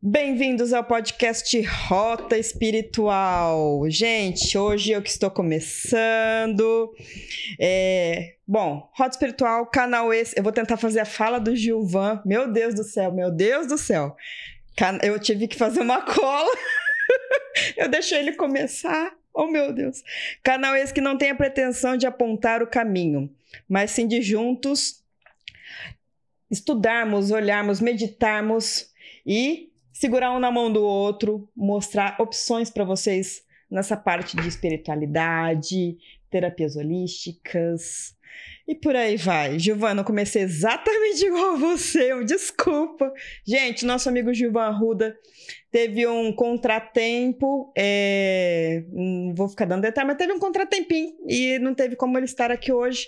Bem-vindos ao podcast Rota Espiritual. Gente, hoje eu que estou começando. É... Bom, Rota Espiritual, canal esse. Eu vou tentar fazer a fala do Gilvan. Meu Deus do céu, meu Deus do céu. Eu tive que fazer uma cola. eu deixei ele começar. Oh, meu Deus. Canal esse que não tem a pretensão de apontar o caminho, mas sim de juntos estudarmos, olharmos, meditarmos e segurar um na mão do outro, mostrar opções para vocês nessa parte de espiritualidade, terapias holísticas e por aí vai. Gilvana, eu comecei exatamente igual a você, desculpa. Gente, nosso amigo Gilvan Arruda teve um contratempo, é... não vou ficar dando detalhe, mas teve um contratempinho e não teve como ele estar aqui hoje.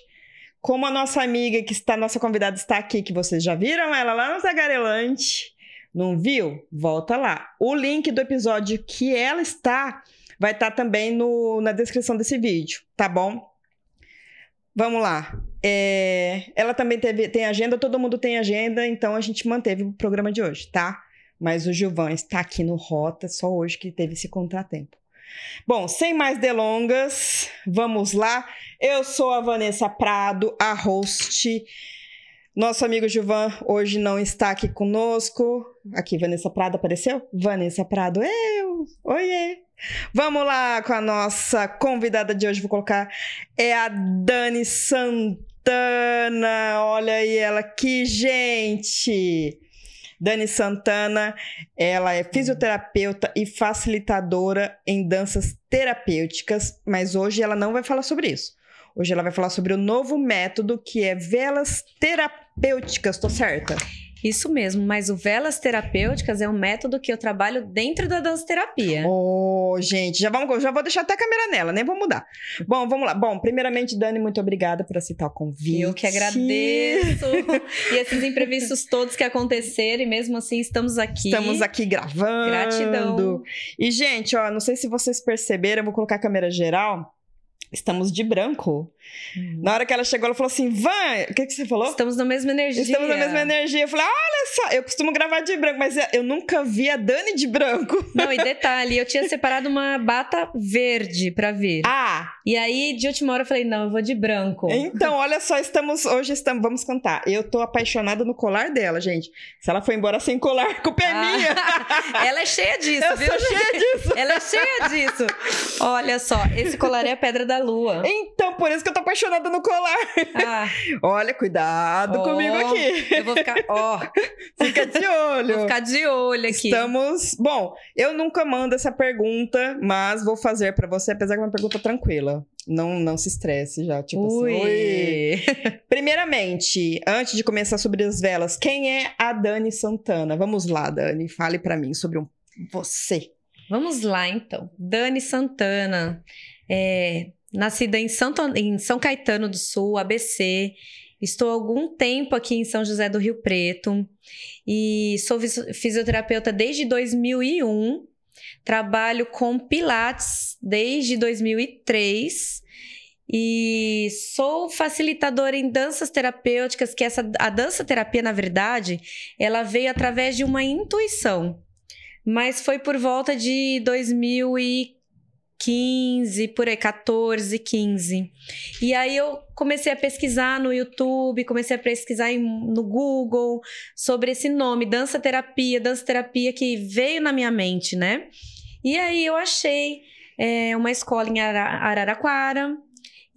Como a nossa amiga que está, nossa convidada está aqui, que vocês já viram ela lá no Zagarelante, não viu? Volta lá. O link do episódio que ela está vai estar tá também no, na descrição desse vídeo, tá bom? Vamos lá. É, ela também teve, tem agenda, todo mundo tem agenda, então a gente manteve o programa de hoje, tá? Mas o Gilvan está aqui no Rota, só hoje que teve esse contratempo. Bom, sem mais delongas, vamos lá. Eu sou a Vanessa Prado, a host nosso amigo Gilvan hoje não está aqui conosco. Aqui, Vanessa Prado apareceu? Vanessa Prado, eu! Oiê! Vamos lá com a nossa convidada de hoje. Vou colocar. É a Dani Santana. Olha aí ela aqui, gente! Dani Santana, ela é fisioterapeuta e facilitadora em danças terapêuticas, mas hoje ela não vai falar sobre isso. Hoje ela vai falar sobre o novo método que é velas terapêuticas, tô certa? Isso mesmo, mas o Velas Terapêuticas é um método que eu trabalho dentro da dança terapia. Oh, gente, já, vamos, já vou deixar até a câmera nela, nem vou mudar. Bom, vamos lá. Bom, primeiramente, Dani, muito obrigada por aceitar o convite. Eu que agradeço. e esses imprevistos todos que aconteceram, e mesmo assim estamos aqui. Estamos aqui gravando. Gratidão. E, gente, ó, não sei se vocês perceberam, eu vou colocar a câmera geral estamos de branco. Uhum. Na hora que ela chegou, ela falou assim: Van, o que, que você falou? Estamos na mesma energia. Estamos na mesma energia. Eu falei: olha só, eu costumo gravar de branco, mas eu nunca vi a Dani de branco. Não, e detalhe, eu tinha separado uma bata verde pra ver. Ah! E aí, de última hora, eu falei: não, eu vou de branco. Então, olha só, estamos. Hoje estamos. Vamos cantar. Eu tô apaixonada no colar dela, gente. Se ela foi embora sem colar, culpa é ah, minha. ela é cheia disso, eu viu? Sou cheia disso. ela é cheia disso. Olha só, esse colar é a pedra da lua. Então, por isso que eu tô apaixonada no colar. Ah. Olha, cuidado oh, comigo aqui. Eu vou ficar, ó. Oh. Fica de olho. Vou ficar de olho aqui. Estamos. Bom, eu nunca mando essa pergunta, mas vou fazer para você, apesar que é uma pergunta tranquila. Não, não se estresse já, tipo assim, Ui. assim. Oi. Primeiramente, antes de começar sobre as velas, quem é a Dani Santana? Vamos lá, Dani, fale para mim sobre um, você. Vamos lá, então. Dani Santana. É, nascida em, Santo, em São Caetano do Sul, ABC. Estou há algum tempo aqui em São José do Rio Preto e sou fisioterapeuta desde 2001. Trabalho com Pilates desde 2003 e sou facilitadora em danças terapêuticas, que essa a dança terapia, na verdade, ela veio através de uma intuição. Mas foi por volta de 2004 15, por aí, 14, 15. E aí eu comecei a pesquisar no YouTube, comecei a pesquisar no Google sobre esse nome, dança terapia, dança terapia que veio na minha mente, né? E aí eu achei é, uma escola em Araraquara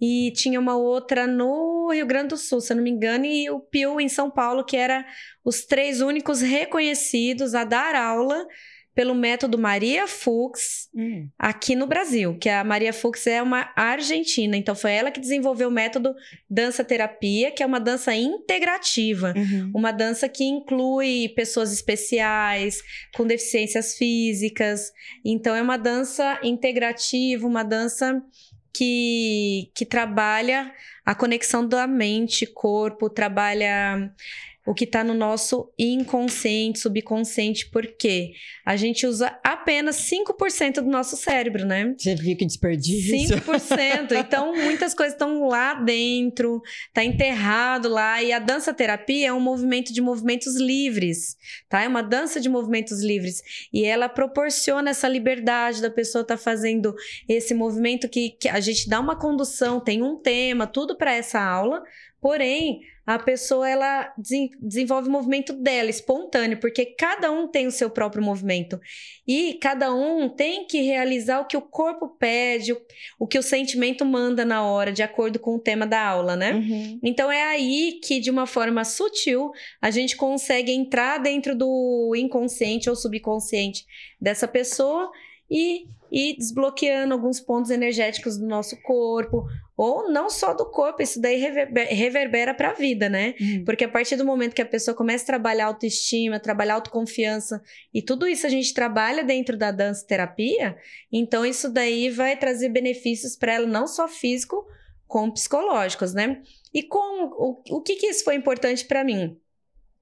e tinha uma outra no Rio Grande do Sul, se eu não me engano, e o Pio em São Paulo, que era os três únicos reconhecidos a dar aula pelo método Maria Fuchs hum. aqui no Brasil, que a Maria Fuchs é uma argentina, então foi ela que desenvolveu o método dança terapia, que é uma dança integrativa, uhum. uma dança que inclui pessoas especiais com deficiências físicas. Então é uma dança integrativa, uma dança que, que trabalha a conexão da mente, corpo, trabalha o que está no nosso inconsciente, subconsciente, porque a gente usa apenas 5% do nosso cérebro, né? Você viu que desperdício? 5%. Então, muitas coisas estão lá dentro, tá enterrado lá. E a dança terapia é um movimento de movimentos livres, tá? É uma dança de movimentos livres. E ela proporciona essa liberdade da pessoa estar tá fazendo esse movimento que, que a gente dá uma condução, tem um tema, tudo para essa aula. Porém, a pessoa ela desenvolve o movimento dela, espontâneo, porque cada um tem o seu próprio movimento. E cada um tem que realizar o que o corpo pede, o, que o sentimento manda na hora, de acordo com o tema da aula, né? Uhum. Então é aí que, de uma forma sutil, a gente consegue entrar dentro do inconsciente ou subconsciente dessa pessoa e ir desbloqueando alguns pontos energéticos do nosso corpo, ou não só do corpo, isso daí reverbera para a vida, né? Uhum. Porque a partir do momento que a pessoa começa a trabalhar autoestima, trabalhar autoconfiança, e tudo isso a gente trabalha dentro da dança terapia, então isso daí vai trazer benefícios para ela, não só físico, como psicológicos, né? E com o, o que, que isso foi importante para mim?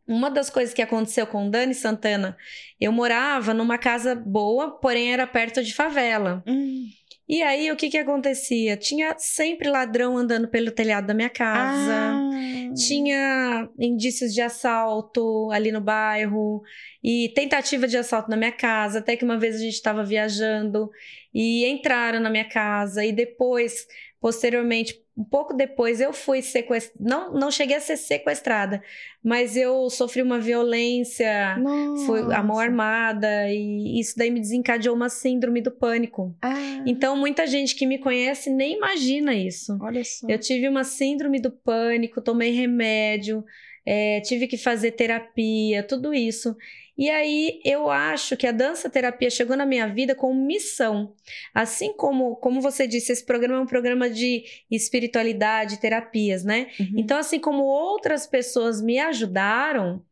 Uma das coisas que aconteceu com Dani Santana, eu morava numa casa boa, porém era perto de favela. Hum. E aí, o que que acontecia? Tinha sempre ladrão andando pelo telhado da minha casa. Ah. Tinha indícios de assalto ali no bairro. E tentativa de assalto na minha casa. Até que uma vez a gente estava viajando e entraram na minha casa. E depois, posteriormente, um pouco depois eu fui sequestrada, não, não cheguei a ser sequestrada, mas eu sofri uma violência, Nossa. foi a mão armada e isso daí me desencadeou uma síndrome do pânico. Ah. Então muita gente que me conhece nem imagina isso. Olha só. Eu tive uma síndrome do pânico, tomei remédio, é, tive que fazer terapia, tudo isso. E aí eu acho que a dança terapia chegou na minha vida com missão. Assim como, como você disse, esse programa é um programa de espiritualidade, terapias, né? Uhum. Então, assim como outras pessoas me ajudaram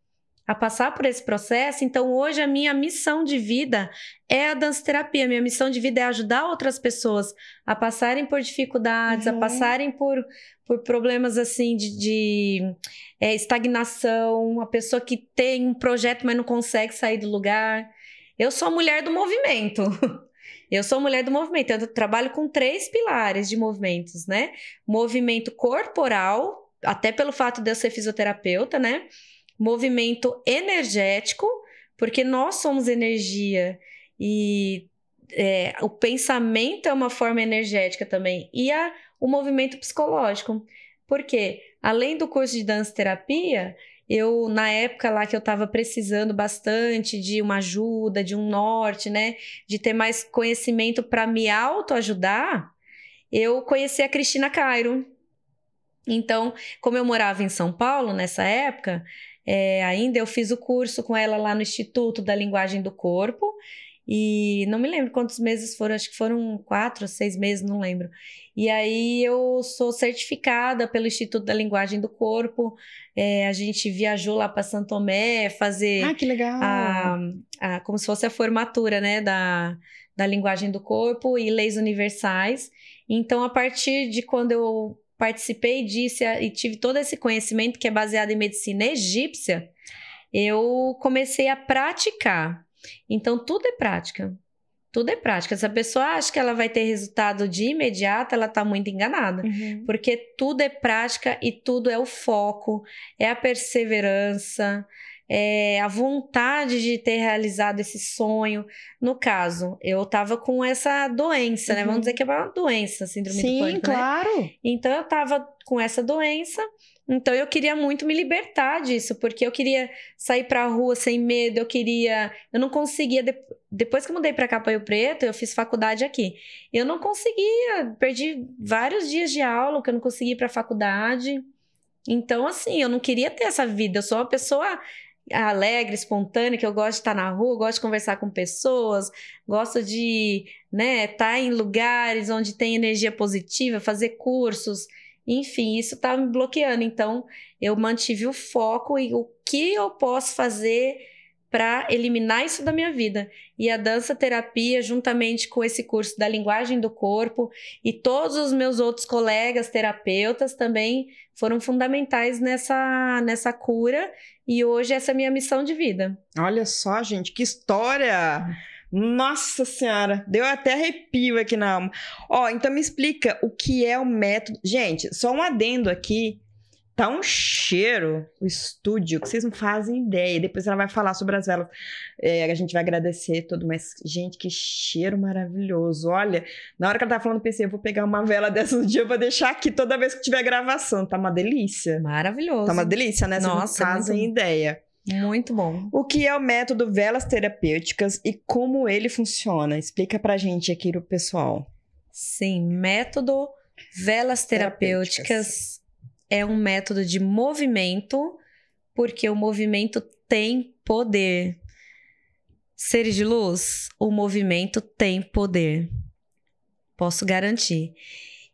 a passar por esse processo, então hoje a minha missão de vida é a dança terapia. Minha missão de vida é ajudar outras pessoas a passarem por dificuldades, uhum. a passarem por, por problemas assim de, de é, estagnação, a pessoa que tem um projeto, mas não consegue sair do lugar. Eu sou mulher do movimento. Eu sou mulher do movimento. Eu trabalho com três pilares de movimentos, né? Movimento corporal, até pelo fato de eu ser fisioterapeuta, né? Movimento energético, porque nós somos energia e é, o pensamento é uma forma energética também. E a, o movimento psicológico. Porque, além do curso de dança terapia, eu, na época lá que eu estava precisando bastante de uma ajuda, de um norte, né? De ter mais conhecimento para me autoajudar, eu conheci a Cristina Cairo. Então, como eu morava em São Paulo nessa época, é, ainda eu fiz o curso com ela lá no Instituto da Linguagem do Corpo. E não me lembro quantos meses foram, acho que foram quatro, seis meses, não lembro. E aí eu sou certificada pelo Instituto da Linguagem do Corpo. É, a gente viajou lá para Santo Tomé fazer. Ah, que legal! A, a, como se fosse a formatura, né, da, da linguagem do corpo e leis universais. Então, a partir de quando eu participei disso e tive todo esse conhecimento que é baseado em medicina egípcia, eu comecei a praticar. Então, tudo é prática. Tudo é prática. Se a pessoa acha que ela vai ter resultado de imediato, ela está muito enganada. Uhum. Porque tudo é prática e tudo é o foco, é a perseverança, é a vontade de ter realizado esse sonho. No caso, eu estava com essa doença, uhum. né? Vamos uhum. dizer que é uma doença, síndrome Sim, do pânico, né? claro. Né? Então, eu estava com essa doença então eu queria muito me libertar disso, porque eu queria sair para a rua sem medo, eu queria, eu não conseguia depois que eu mudei para Rio Preto, eu fiz faculdade aqui. Eu não conseguia, perdi vários dias de aula que eu não conseguia ir para faculdade. Então assim, eu não queria ter essa vida. Eu sou uma pessoa alegre, espontânea, que eu gosto de estar na rua, gosto de conversar com pessoas, gosto de, né, estar em lugares onde tem energia positiva, fazer cursos. Enfim, isso estava me bloqueando. Então, eu mantive o foco e o que eu posso fazer para eliminar isso da minha vida. E a dança terapia, juntamente com esse curso da linguagem do corpo e todos os meus outros colegas terapeutas também foram fundamentais nessa, nessa cura. E hoje essa é a minha missão de vida. Olha só, gente, que história! Nossa Senhora, deu até arrepio aqui na alma. Ó, então me explica o que é o método. Gente, só um adendo aqui. Tá um cheiro o estúdio que vocês não fazem ideia. Depois ela vai falar sobre as velas. É, a gente vai agradecer todo, mas, gente, que cheiro maravilhoso. Olha, na hora que ela tava falando, pensei, eu vou pegar uma vela dessa um dia, eu vou deixar aqui toda vez que tiver gravação. Tá uma delícia. Maravilhoso. Tá uma delícia, né? Vocês Nossa, não fazem muito- ideia. Muito bom. O que é o método velas terapêuticas e como ele funciona? Explica pra gente aqui o pessoal. Sim, método velas terapêuticas, Terapêuticas. É um método de movimento, porque o movimento tem poder. Seres de luz, o movimento tem poder. Posso garantir.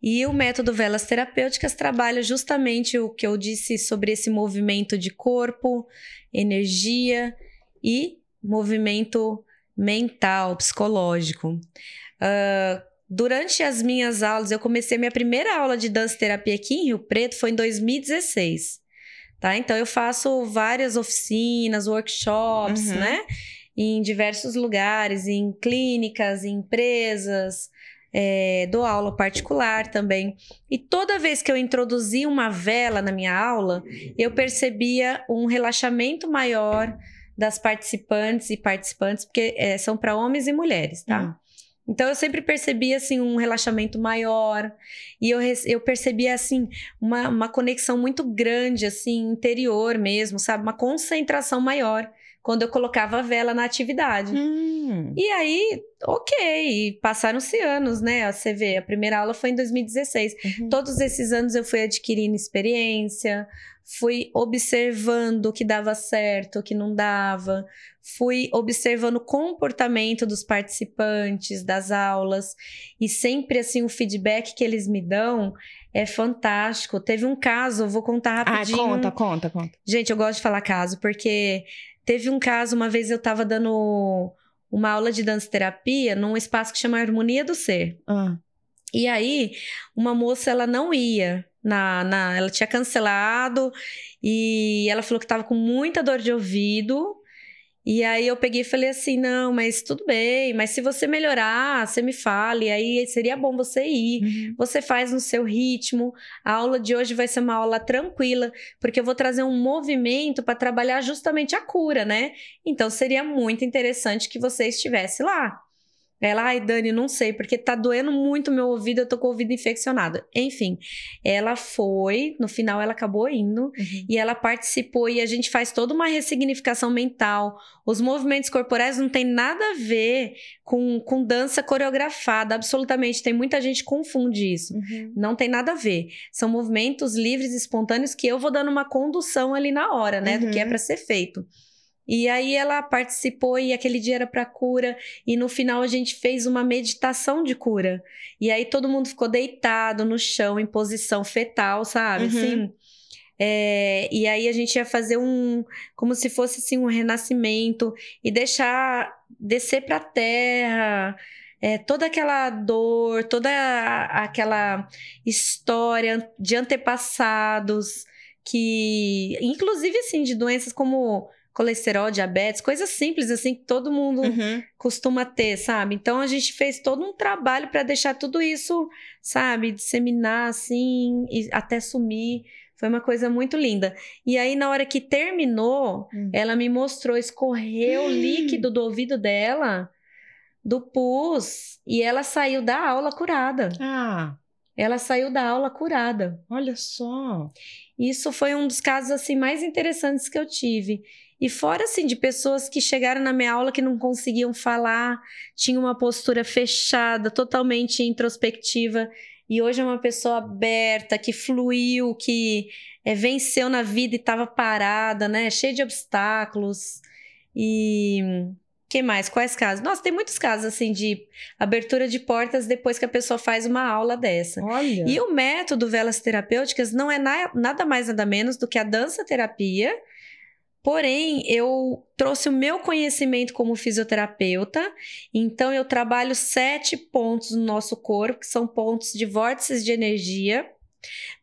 E o método velas terapêuticas trabalha justamente o que eu disse sobre esse movimento de corpo, energia e movimento mental, psicológico. Ah, durante as minhas aulas, eu comecei minha primeira aula de dança terapia aqui em Rio Preto foi em 2016. Tá? Então eu faço várias oficinas, workshops, Uhum. né? Em diversos lugares, em clínicas, em empresas, é, dou aula particular também. E toda vez que eu introduzia uma vela na minha aula, eu percebia um relaxamento maior das participantes e participantes, porque é, são para homens e mulheres, tá? Hum. Então eu sempre percebia assim um relaxamento maior e eu, eu percebia assim uma, uma conexão muito grande assim interior mesmo, sabe, uma concentração maior quando eu colocava a vela na atividade. Hum. E aí, ok, passaram-se anos, né? Você vê, a primeira aula foi em 2016. Uhum. Todos esses anos eu fui adquirindo experiência, fui observando o que dava certo, o que não dava, fui observando o comportamento dos participantes das aulas e sempre assim o feedback que eles me dão é fantástico. Teve um caso, eu vou contar Ah, rapidinho. conta, conta, conta. Gente, eu gosto de falar caso, porque teve um caso, uma vez eu tava dando uma aula de dança terapia num espaço que chama Harmonia do Ser. Ah. E aí, uma moça, ela não ia. Na, na, ela tinha cancelado e ela falou que tava com muita dor de ouvido. E aí eu peguei e falei assim: não, mas tudo bem, mas se você melhorar, você me fale, aí seria bom você ir. Uhum. Você faz no seu ritmo. A aula de hoje vai ser uma aula tranquila, porque eu vou trazer um movimento para trabalhar justamente a cura, né? Então seria muito interessante que você estivesse lá. Ela, ai, Dani, não sei, porque tá doendo muito meu ouvido, eu tô com o ouvido infeccionado. Enfim, ela foi, no final ela acabou indo, Uhum. e ela participou e a gente faz toda uma ressignificação mental. Os movimentos corporais não tem nada a ver com, com dança coreografada, absolutamente. Tem muita gente que confunde isso. Uhum. Não tem nada a ver. São movimentos livres e espontâneos que eu vou dando uma condução ali na hora, né? Do que é Uhum. para ser feito. E aí ela participou e aquele dia era para cura e no final a gente fez uma meditação de cura. E aí todo mundo ficou deitado no chão em posição fetal, sabe? Uhum. Assim. É, e aí a gente ia fazer um como se fosse assim um renascimento e deixar descer para terra é, toda aquela dor, toda aquela história de antepassados que, inclusive assim, de doenças como colesterol, diabetes, coisas simples assim que todo mundo Uhum. costuma ter, sabe? Então a gente fez todo um trabalho para deixar tudo isso, sabe, disseminar assim e até sumir. Foi uma coisa muito linda. E aí na hora que terminou, Hum. ela me mostrou escorreu o Hum. líquido do ouvido dela do pus e ela saiu da aula curada. Ah, Ela saiu da aula curada. olha só. Isso foi um dos casos assim mais interessantes que eu tive. E fora assim de pessoas que chegaram na minha aula que não conseguiam falar, tinham uma postura fechada, totalmente introspectiva, e hoje é uma pessoa aberta, que fluiu, que eh, venceu na vida e estava parada, né? Cheia de obstáculos. E que mais? Quais casos? Nossa, tem muitos casos assim de abertura de portas depois que a pessoa faz uma aula dessa. Olha. E o método velas terapêuticas não é na- nada mais nada menos do que a dança terapia Porém, eu trouxe o meu conhecimento como fisioterapeuta, então eu trabalho sete pontos no nosso corpo, que são pontos de vórtices de energia.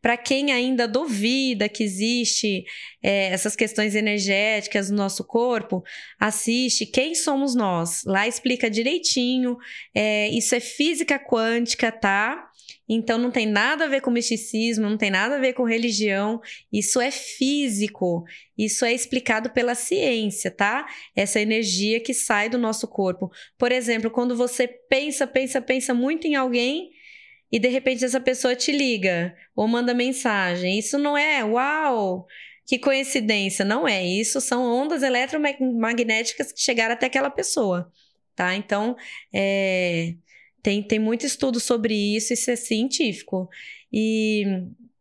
Para quem ainda duvida que existe é, essas questões energéticas no nosso corpo, assiste Quem Somos Nós. Lá explica direitinho. É, isso é física quântica, tá? Então não tem nada a ver com misticismo, não tem nada a ver com religião, isso é físico, isso é explicado pela ciência, tá? Essa energia que sai do nosso corpo. Por exemplo, quando você pensa, pensa, pensa muito em alguém e de repente essa pessoa te liga ou manda mensagem, isso não é uau! Que coincidência, não é. Isso são ondas eletromagnéticas que chegaram até aquela pessoa, tá? Então, é, tem, tem muito estudo sobre isso, isso é científico. E,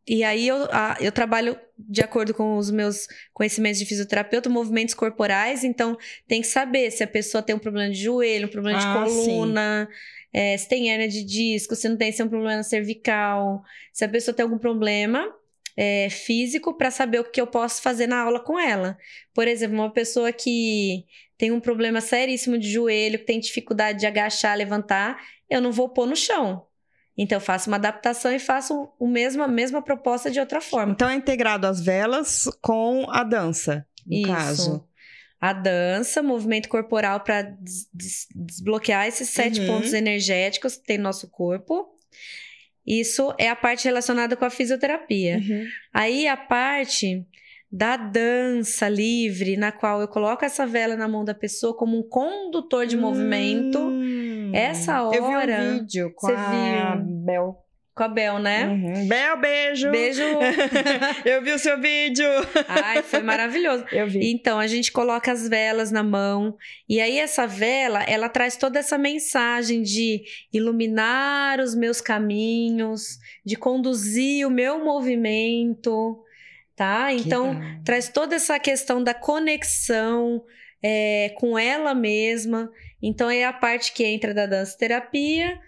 e aí eu, a, eu trabalho de acordo com os meus conhecimentos de fisioterapeuta, movimentos corporais, então tem que saber se a pessoa tem um problema de joelho, um problema ah, de coluna, é, se tem hernia de disco, se não tem, se é um problema cervical, se a pessoa tem algum problema é, físico para saber o que eu posso fazer na aula com ela. Por exemplo, uma pessoa que tem um problema seríssimo de joelho, que tem dificuldade de agachar, levantar, eu não vou pôr no chão. Então, eu faço uma adaptação e faço o mesmo, a mesma proposta de outra forma. Então, é integrado as velas com a dança, no Isso. caso. A dança, movimento corporal para des des desbloquear esses sete uhum. pontos energéticos que tem no nosso corpo. Isso é a parte relacionada com a fisioterapia. Uhum. Aí, a parte da dança livre, na qual eu coloco essa vela na mão da pessoa como um condutor de hum, movimento. Essa hora. Eu vi um vídeo com a viu? Bel. Com a Bel, né? Uhum. Bel, beijo! Beijo! eu vi o seu vídeo! Ai, foi maravilhoso. Eu vi. Então, a gente coloca as velas na mão. E aí, essa vela, ela traz toda essa mensagem de iluminar os meus caminhos, de conduzir o meu movimento tá? Então, traz toda essa questão da conexão é, com ela mesma. Então, é a parte que entra da dança terapia,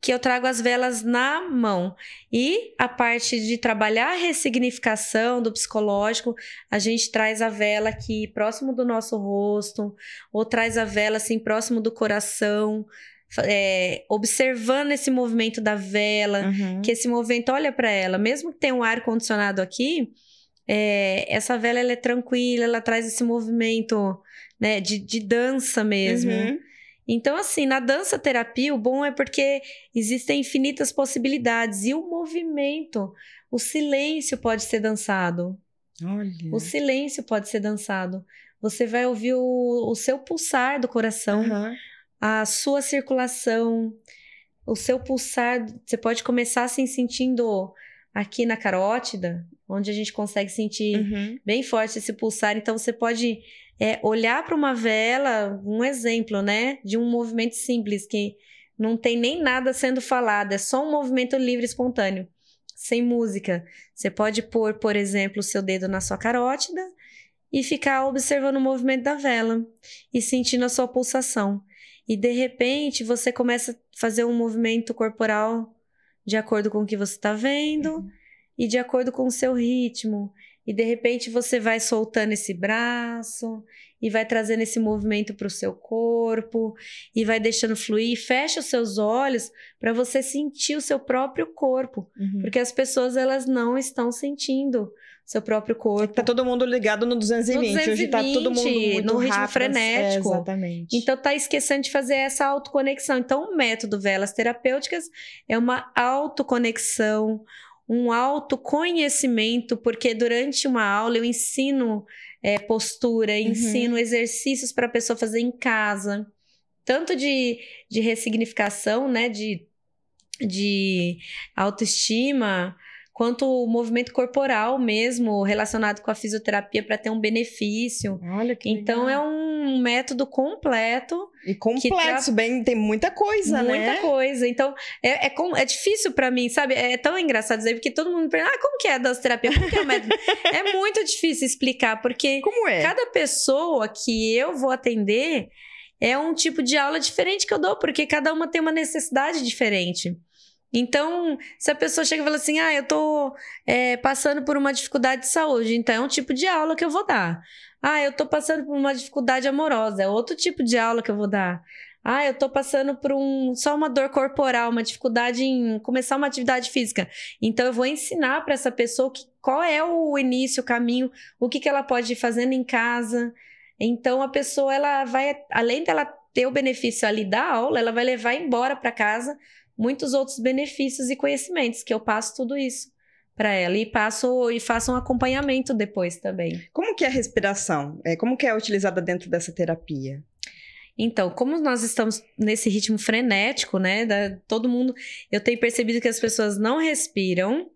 que eu trago as velas na mão. E a parte de trabalhar a ressignificação do psicológico, a gente traz a vela aqui próximo do nosso rosto, ou traz a vela assim próximo do coração. É, observando esse movimento da vela, uhum. que esse movimento olha para ela, mesmo que tenha um ar condicionado aqui, é, essa vela ela é tranquila, ela traz esse movimento né, de, de dança mesmo. Uhum. Então, assim, na dança terapia, o bom é porque existem infinitas possibilidades e o movimento, o silêncio pode ser dançado. Olha. O silêncio pode ser dançado. Você vai ouvir o, o seu pulsar do coração, uhum. a sua circulação, o seu pulsar. Você pode começar assim sentindo aqui na carótida, onde a gente consegue sentir uhum. bem forte esse pulsar. Então você pode é, olhar para uma vela, um exemplo, né, de um movimento simples que não tem nem nada sendo falado, é só um movimento livre espontâneo, sem música. Você pode pôr, por exemplo, o seu dedo na sua carótida e ficar observando o movimento da vela e sentindo a sua pulsação. E de repente você começa a fazer um movimento corporal de acordo com o que você está vendo. Uhum e de acordo com o seu ritmo. E de repente você vai soltando esse braço e vai trazendo esse movimento para o seu corpo e vai deixando fluir. Fecha os seus olhos para você sentir o seu próprio corpo, uhum. porque as pessoas elas não estão sentindo seu próprio corpo. Tá todo mundo ligado no 220, no 220 hoje tá todo mundo muito no ritmo rápido, frenético. É, exatamente. Então tá esquecendo de fazer essa autoconexão. Então o método velas terapêuticas é uma autoconexão, um autoconhecimento, porque durante uma aula eu ensino é, postura, uhum. ensino exercícios para a pessoa fazer em casa, tanto de, de ressignificação, né, de, de autoestima, quanto o movimento corporal mesmo, relacionado com a fisioterapia para ter um benefício. Olha que Então legal. é um método completo. E complexo, tra... bem, tem muita coisa, muita né? Muita coisa. Então é, é, é difícil para mim, sabe? É tão engraçado dizer, porque todo mundo pergunta, ah, como que é a dança terapia? Como que é o método? é muito difícil explicar, porque como é? cada pessoa que eu vou atender é um tipo de aula diferente que eu dou, porque cada uma tem uma necessidade diferente. Então, se a pessoa chega e fala assim, ah, eu tô é, passando por uma dificuldade de saúde, então é um tipo de aula que eu vou dar. Ah, eu tô passando por uma dificuldade amorosa, é outro tipo de aula que eu vou dar. Ah, eu tô passando por um só uma dor corporal, uma dificuldade em começar uma atividade física. Então eu vou ensinar para essa pessoa que, qual é o início, o caminho, o que, que ela pode ir fazendo em casa. Então a pessoa ela vai, além dela ter o benefício ali da aula, ela vai levar embora para casa muitos outros benefícios e conhecimentos que eu passo tudo isso para ela e passo e faço um acompanhamento depois também. Como que é a respiração? É, como que é utilizada dentro dessa terapia? Então, como nós estamos nesse ritmo frenético, né? Da, todo mundo, eu tenho percebido que as pessoas não respiram.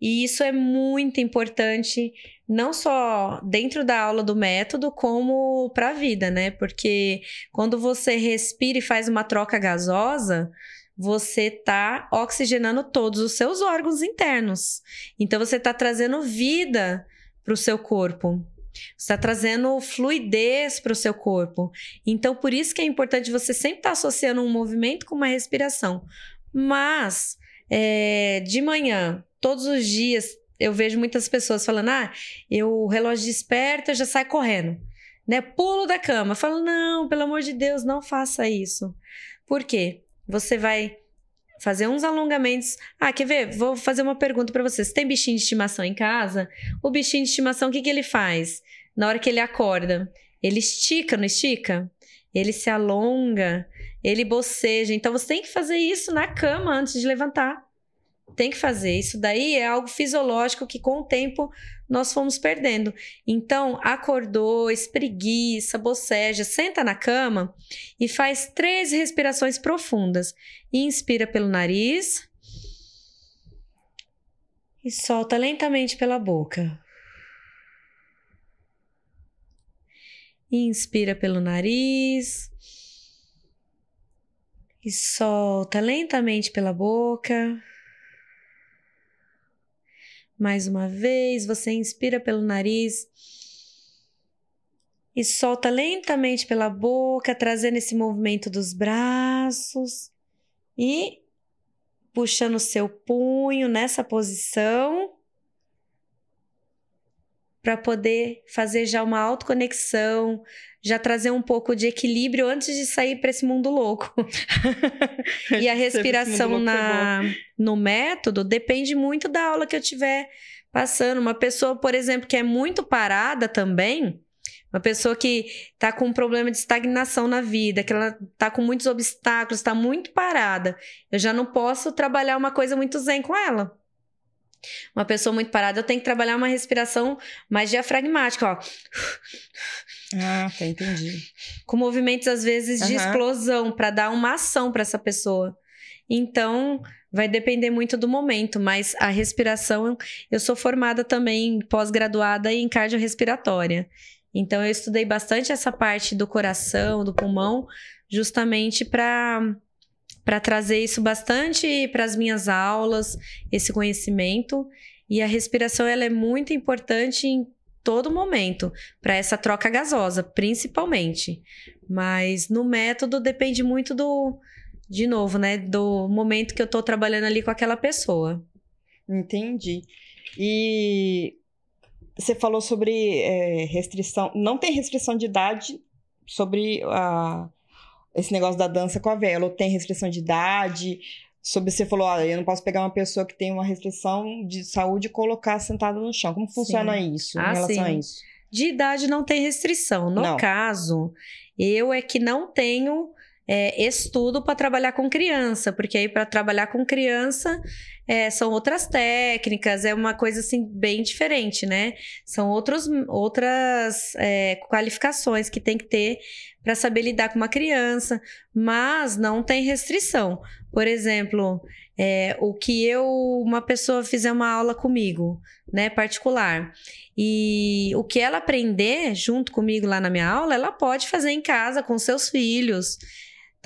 E isso é muito importante, não só dentro da aula do método, como para a vida, né? Porque quando você respira e faz uma troca gasosa, você está oxigenando todos os seus órgãos internos. Então, você está trazendo vida para o seu corpo. Está trazendo fluidez para o seu corpo. Então, por isso que é importante você sempre estar tá associando um movimento com uma respiração. Mas, é, de manhã, todos os dias, eu vejo muitas pessoas falando: ah, eu, o relógio desperta, já sai correndo. Né? Pulo da cama. Falo, não, pelo amor de Deus, não faça isso. Por quê? Você vai fazer uns alongamentos. Ah, quer ver? Vou fazer uma pergunta para vocês. Tem bichinho de estimação em casa? O bichinho de estimação, o que, que ele faz? Na hora que ele acorda, ele estica, não estica? Ele se alonga, ele boceja. Então você tem que fazer isso na cama antes de levantar. Tem que fazer. Isso daí é algo fisiológico que com o tempo nós fomos perdendo. Então, acordou, espreguiça, boceja, senta na cama e faz três respirações profundas. Inspira pelo nariz e solta lentamente pela boca. Inspira pelo nariz e solta lentamente pela boca. Mais uma vez, você inspira pelo nariz e solta lentamente pela boca, trazendo esse movimento dos braços e puxando o seu punho nessa posição para poder fazer já uma autoconexão, já trazer um pouco de equilíbrio antes de sair para esse mundo louco. e a respiração na, no método depende muito da aula que eu tiver passando. Uma pessoa, por exemplo, que é muito parada também, uma pessoa que está com um problema de estagnação na vida, que ela está com muitos obstáculos, está muito parada, eu já não posso trabalhar uma coisa muito zen com ela. Uma pessoa muito parada, eu tenho que trabalhar uma respiração mais diafragmática, ó. Ah, tá, entendi. Com movimentos, às vezes, de uhum. explosão, para dar uma ação para essa pessoa. Então, vai depender muito do momento, mas a respiração, eu sou formada também, pós-graduada em cardiorrespiratória. Então, eu estudei bastante essa parte do coração, do pulmão, justamente para para trazer isso bastante para as minhas aulas, esse conhecimento. E a respiração ela é muito importante em todo momento, para essa troca gasosa, principalmente. Mas no método depende muito do, de novo, né, do momento que eu estou trabalhando ali com aquela pessoa. Entendi. E você falou sobre é, restrição, não tem restrição de idade sobre a esse negócio da dança com a vela, ou tem restrição de idade, sobre você falou, olha, eu não posso pegar uma pessoa que tem uma restrição de saúde e colocar sentada no chão. Como funciona sim. isso ah, em relação sim. a isso? De idade não tem restrição. No não. caso, eu é que não tenho é, estudo para trabalhar com criança, porque aí para trabalhar com criança é, são outras técnicas, é uma coisa assim bem diferente, né? São outros, outras é, qualificações que tem que ter para saber lidar com uma criança, mas não tem restrição. Por exemplo, é, o que eu, uma pessoa fizer uma aula comigo, né, particular, e o que ela aprender junto comigo lá na minha aula, ela pode fazer em casa com seus filhos,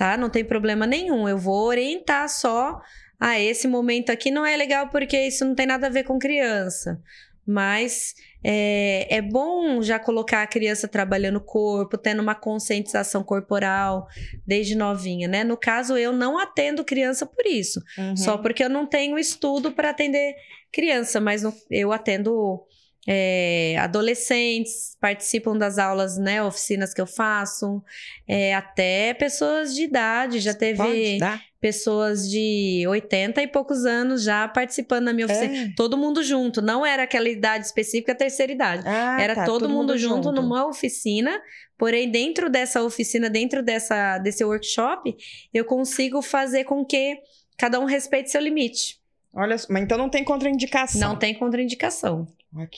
tá? Não tem problema nenhum. Eu vou orientar só ah, esse momento aqui não é legal porque isso não tem nada a ver com criança. Mas é, é bom já colocar a criança trabalhando o corpo, tendo uma conscientização corporal desde novinha, né? No caso, eu não atendo criança por isso, uhum. só porque eu não tenho estudo para atender criança, mas no, eu atendo é, adolescentes participam das aulas, né, oficinas que eu faço, é, até pessoas de idade, já teve pessoas de 80 e poucos anos já participando da minha oficina, é. todo mundo junto, não era aquela idade específica, terceira idade, ah, era tá, todo, todo, mundo, mundo junto, junto numa oficina, porém dentro dessa oficina, dentro dessa, desse workshop, eu consigo fazer com que cada um respeite seu limite. Olha, mas então não tem contraindicação. Não tem contraindicação. Olha que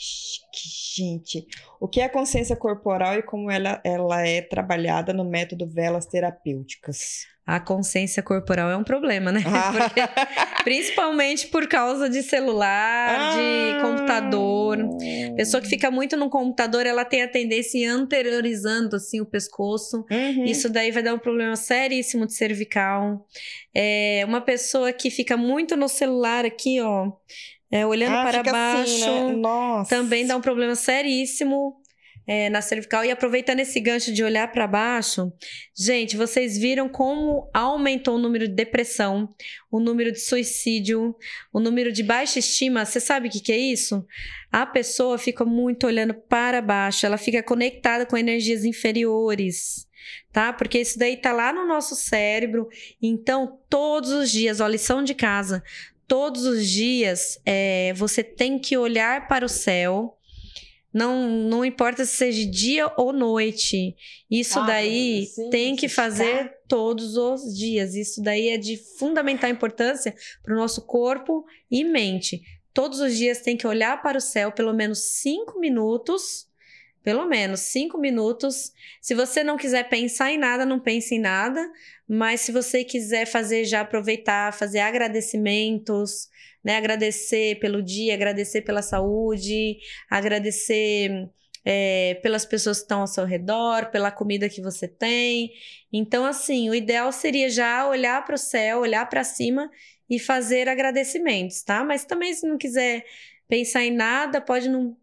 gente. O que é a consciência corporal e como ela, ela é trabalhada no método velas terapêuticas? A consciência corporal é um problema, né? Ah. Porque, principalmente por causa de celular, ah. de computador. Pessoa que fica muito no computador, ela tem a tendência ir anteriorizando assim o pescoço. Uhum. Isso daí vai dar um problema seríssimo de cervical. É uma pessoa que fica muito no celular aqui, ó é, olhando ah, para baixo, assim, né? também dá um problema seríssimo é, na cervical. E aproveitando esse gancho de olhar para baixo, gente, vocês viram como aumentou o número de depressão, o número de suicídio, o número de baixa estima. Você sabe o que, que é isso? A pessoa fica muito olhando para baixo, ela fica conectada com energias inferiores tá? Porque isso daí tá lá no nosso cérebro. Então, todos os dias, ó, lição de casa, todos os dias é, você tem que olhar para o céu. Não, não importa se seja dia ou noite. Isso ah, daí sim, tem que fazer tá. todos os dias. Isso daí é de fundamental importância para o nosso corpo e mente. Todos os dias tem que olhar para o céu pelo menos cinco minutos pelo menos cinco minutos. Se você não quiser pensar em nada, não pense em nada. Mas se você quiser fazer, já aproveitar, fazer agradecimentos, né? Agradecer pelo dia, agradecer pela saúde, agradecer é, pelas pessoas que estão ao seu redor, pela comida que você tem. Então, assim, o ideal seria já olhar para o céu, olhar para cima e fazer agradecimentos, tá? Mas também, se não quiser pensar em nada, pode não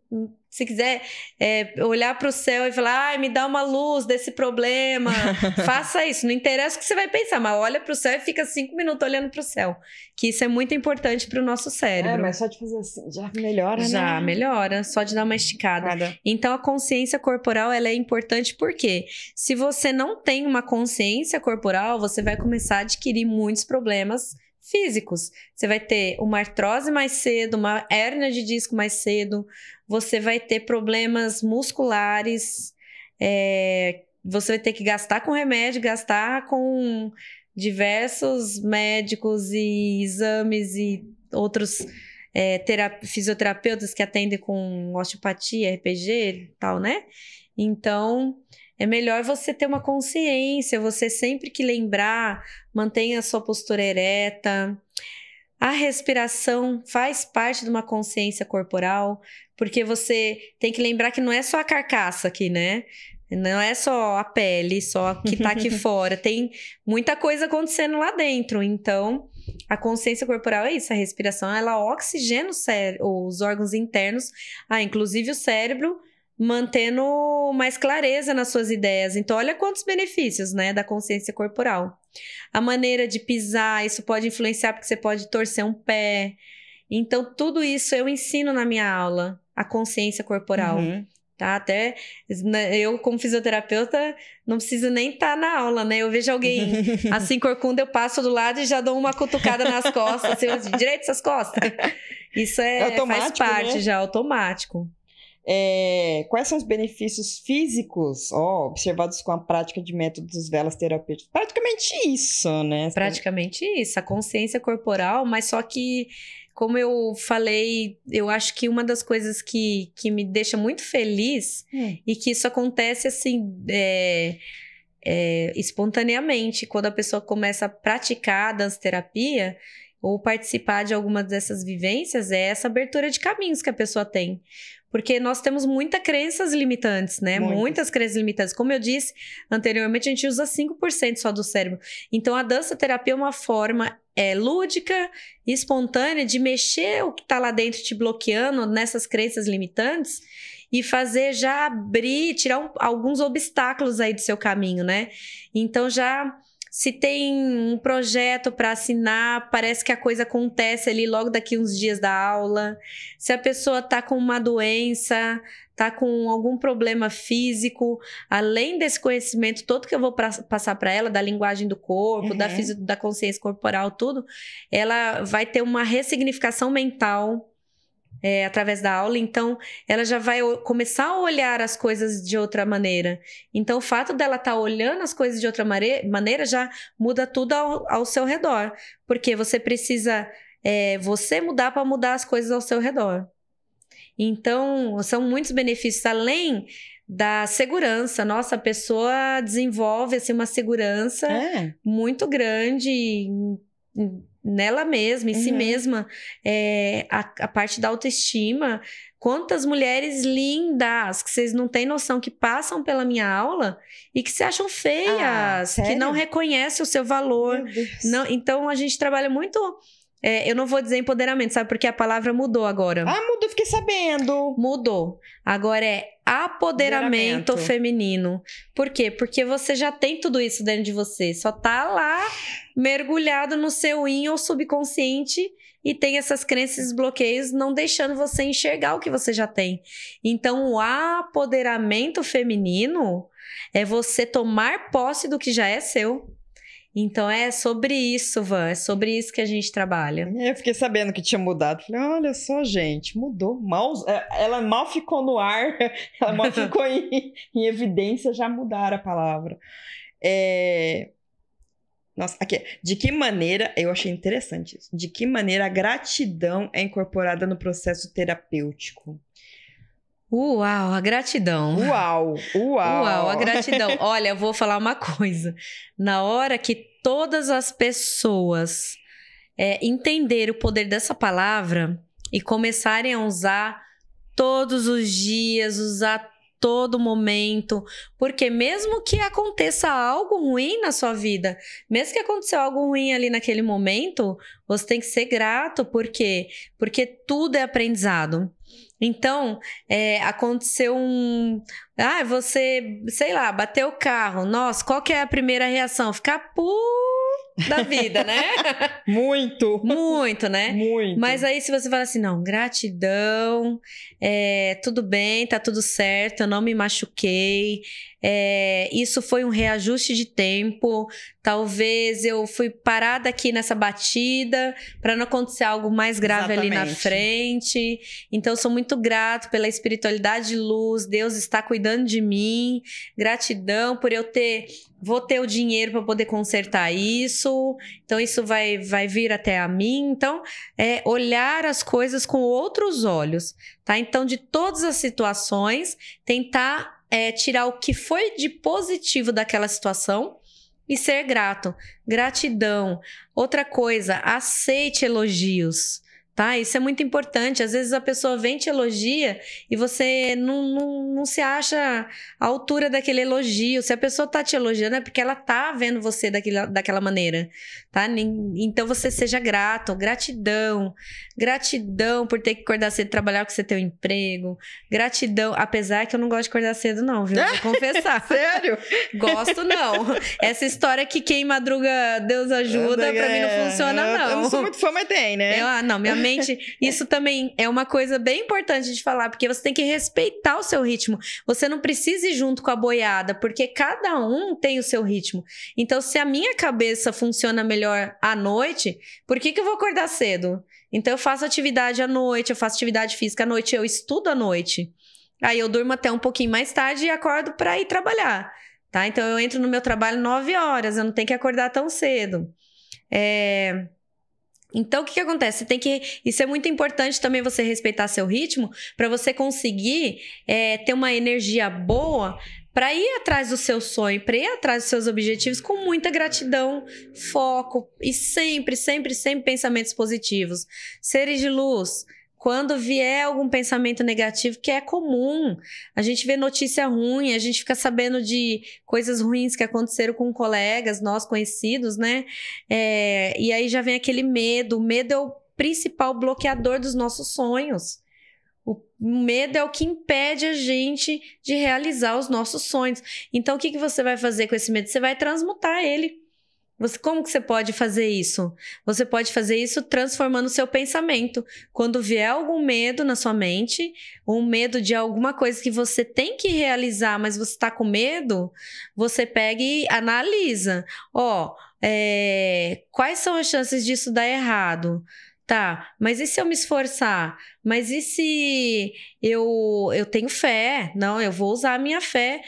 se quiser é, olhar para o céu e falar, ai, me dá uma luz desse problema, faça isso. Não interessa o que você vai pensar, mas olha para o céu e fica cinco minutos olhando para o céu. Que isso é muito importante para o nosso cérebro. É, mas só de fazer assim, já melhora, já né? melhora, só de dar uma esticada. Nada. Então, a consciência corporal, ela é importante porque se você não tem uma consciência corporal, você vai começar a adquirir muitos problemas físicos. Você vai ter uma artrose mais cedo, uma hérnia de disco mais cedo, você vai ter problemas musculares, é, você vai ter que gastar com remédio, gastar com diversos médicos e exames e outros é, fisioterapeutas que atendem com osteopatia, RPG e tal, né? Então, é melhor você ter uma consciência, você sempre que lembrar, mantenha a sua postura ereta. A respiração faz parte de uma consciência corporal, porque você tem que lembrar que não é só a carcaça aqui, né? Não é só a pele, só que tá aqui fora. Tem muita coisa acontecendo lá dentro. Então, a consciência corporal é isso. A respiração, ela oxigena os órgãos internos, ah, inclusive o cérebro, mantendo mais clareza nas suas ideias. Então, olha quantos benefícios, né, da consciência corporal. A maneira de pisar, isso pode influenciar porque você pode torcer um pé. Então, tudo isso eu ensino na minha aula, a consciência corporal. Uhum. Tá? Até né, eu, como fisioterapeuta, não preciso nem estar tá na aula, né? Eu vejo alguém assim, corcunda, eu passo do lado e já dou uma cutucada nas costas, assim, direito essas costas. Isso é, é faz parte né? já, automático. É, quais são os benefícios físicos ó, observados com a prática de métodos velas terapêuticos? Praticamente isso, né? Praticamente isso, a consciência corporal, mas só que, como eu falei, eu acho que uma das coisas que, que me deixa muito feliz hum. e que isso acontece assim. É, é, espontaneamente, quando a pessoa começa a praticar a dança terapia, ou participar de alguma dessas vivências é essa abertura de caminhos que a pessoa tem. Porque nós temos muitas crenças limitantes, né? Muitas. Muitas crenças limitantes. Como eu disse anteriormente, a gente usa 5% só do cérebro. Então, a dança terapia é uma forma é, lúdica, espontânea de mexer o que está lá dentro te bloqueando nessas crenças limitantes e fazer já abrir, tirar um, alguns obstáculos aí do seu caminho, né? Então, já se tem um projeto para assinar, parece que a coisa acontece ali logo daqui uns dias da aula. Se a pessoa está com uma doença, está com algum problema físico, além desse conhecimento todo que eu vou pra, passar para ela, da linguagem do corpo, uhum. da, da consciência corporal, tudo, ela vai ter uma ressignificação mental é, através da aula, então ela já vai começar a olhar as coisas de outra maneira. Então, o fato dela estar tá olhando as coisas de outra maneira já muda tudo ao, ao seu redor, porque você precisa é, você mudar para mudar as coisas ao seu redor. Então, são muitos benefícios além da segurança. Nossa, a pessoa desenvolve assim, uma segurança é. muito grande nela mesma, em uhum. si mesma, é, a, a, parte da autoestima. Quantas mulheres lindas que vocês não têm noção que passam pela minha aula e que se acham feias, ah, que não reconhecem o seu valor. Não, então a gente trabalha muito é, eu não vou dizer empoderamento, sabe? Porque a palavra mudou agora. Ah, mudou, fiquei sabendo. Mudou. Agora é apoderamento feminino. Por quê? Porque você já tem tudo isso dentro de você. Só tá lá mergulhado no seu in ou subconsciente e tem essas crenças e bloqueios não deixando você enxergar o que você já tem. Então, o apoderamento feminino é você tomar posse do que já é seu. Então é sobre isso, Van, é sobre isso que a gente trabalha. Eu fiquei sabendo que tinha mudado. Falei, olha só, gente, mudou. Mal, é, ela mal ficou no ar, ela mal ficou em, em, evidência, já mudaram a palavra. É... Nossa, aqui. De que maneira, eu achei interessante isso, de que maneira a gratidão é incorporada no processo terapêutico? Uau, a gratidão. Uau, uau. Uau, a gratidão. Olha, eu vou falar uma coisa. Na hora que todas as pessoas é, entenderem o poder dessa palavra e começarem a usar todos os dias, usar todo momento, porque mesmo que aconteça algo ruim na sua vida, mesmo que aconteceu algo ruim ali naquele momento, você tem que ser grato, por quê? Porque tudo é aprendizado. Então, é, aconteceu um. Ah, você, sei lá, bateu o carro. Nossa, qual que é a primeira reação? Ficar puto da vida, né? Muito. Muito, né? Muito. Mas aí, se você fala assim, não, gratidão, é, tudo bem, tá tudo certo, eu não me machuquei, é, isso foi um reajuste de tempo. Talvez eu fui parada aqui nessa batida para não acontecer algo mais grave Exatamente. ali na frente. Então, sou muito grato pela espiritualidade de luz. Deus está cuidando de mim. Gratidão por eu ter vou ter o dinheiro para poder consertar isso, então isso vai, vai vir até a mim. Então, é olhar as coisas com outros olhos, tá? Então, de todas as situações, tentar é, tirar o que foi de positivo daquela situação e ser grato. Gratidão. Outra coisa, aceite elogios tá? Isso é muito importante. Às vezes a pessoa vem te elogia e você não, não, não se acha à altura daquele elogio. Se a pessoa tá te elogiando é porque ela tá vendo você daquela, daquela maneira, tá? Então você seja grato, gratidão, gratidão por ter que acordar cedo, trabalhar com você teu emprego, gratidão, apesar que eu não gosto de acordar cedo não, viu? Vou confessar. Sério? Gosto não. Essa história que quem madruga Deus ajuda, para mim não funciona não. Eu não sou muito fã, mas tem, né? Eu, ah, não, minha mente isso também é uma coisa bem importante de falar, porque você tem que respeitar o seu ritmo. Você não precisa ir junto com a boiada, porque cada um tem o seu ritmo. Então, se a minha cabeça funciona melhor à noite, por que, que eu vou acordar cedo? Então, eu faço atividade à noite, eu faço atividade física à noite, eu estudo à noite. Aí eu durmo até um pouquinho mais tarde e acordo para ir trabalhar. Tá? Então eu entro no meu trabalho 9 horas, eu não tenho que acordar tão cedo. É... Então, o que, que acontece? Você tem que. Isso é muito importante também você respeitar seu ritmo para você conseguir é, ter uma energia boa para ir atrás do seu sonho, para ir atrás dos seus objetivos com muita gratidão, foco e sempre, sempre, sempre pensamentos positivos. Seres de luz, quando vier algum pensamento negativo, que é comum, a gente vê notícia ruim, a gente fica sabendo de coisas ruins que aconteceram com colegas, nós conhecidos, né? É, e aí já vem aquele medo. O medo é o principal bloqueador dos nossos sonhos. O medo é o que impede a gente de realizar os nossos sonhos. Então, o que, que você vai fazer com esse medo? Você vai transmutar ele. Você, como que você pode fazer isso? Você pode fazer isso transformando o seu pensamento. Quando vier algum medo na sua mente, um medo de alguma coisa que você tem que realizar, mas você está com medo, você pega e analisa. Ó, é, quais são as chances disso dar errado? Tá, mas e se eu me esforçar? Mas e se eu, eu tenho fé? Não, eu vou usar a minha fé.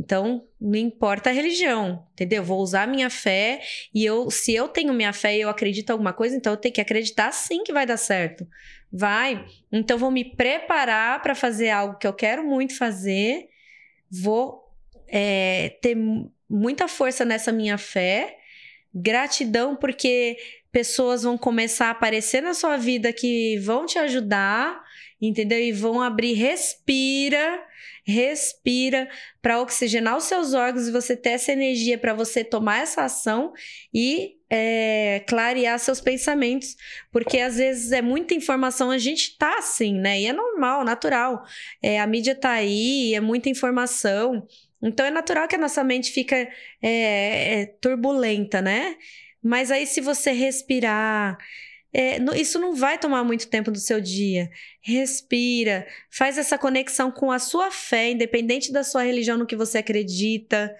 Então, não importa a religião, entendeu? Vou usar a minha fé e eu, se eu tenho minha fé e eu acredito em alguma coisa, então eu tenho que acreditar sim que vai dar certo. Vai. Então, vou me preparar para fazer algo que eu quero muito fazer. Vou é, ter muita força nessa minha fé. Gratidão, porque pessoas vão começar a aparecer na sua vida que vão te ajudar, entendeu? E vão abrir, respira respira para oxigenar os seus órgãos e você ter essa energia para você tomar essa ação e é, clarear seus pensamentos, porque às vezes é muita informação, a gente tá assim, né? E é normal, natural. É, a mídia tá aí, é muita informação. Então é natural que a nossa mente fica é, é, turbulenta, né? Mas aí, se você respirar, é, isso não vai tomar muito tempo do seu dia. Respira, faz essa conexão com a sua fé, independente da sua religião, no que você acredita.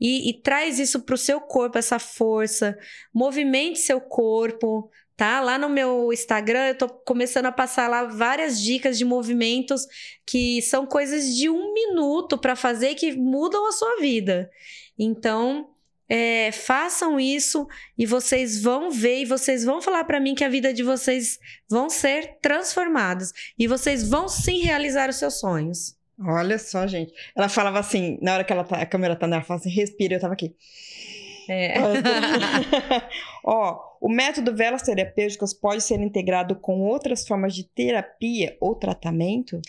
E, e traz isso para o seu corpo, essa força. Movimente seu corpo, tá? Lá no meu Instagram, eu tô começando a passar lá várias dicas de movimentos que são coisas de um minuto para fazer que mudam a sua vida. Então, é, façam isso e vocês vão ver e vocês vão falar para mim que a vida de vocês vão ser transformadas e vocês vão sim realizar os seus sonhos. Olha só, gente. Ela falava assim, na hora que ela tá, a câmera tá nela, ela falava assim, respira, eu tava aqui. É. Ó, o método velas terapêuticas pode ser integrado com outras formas de terapia ou tratamento?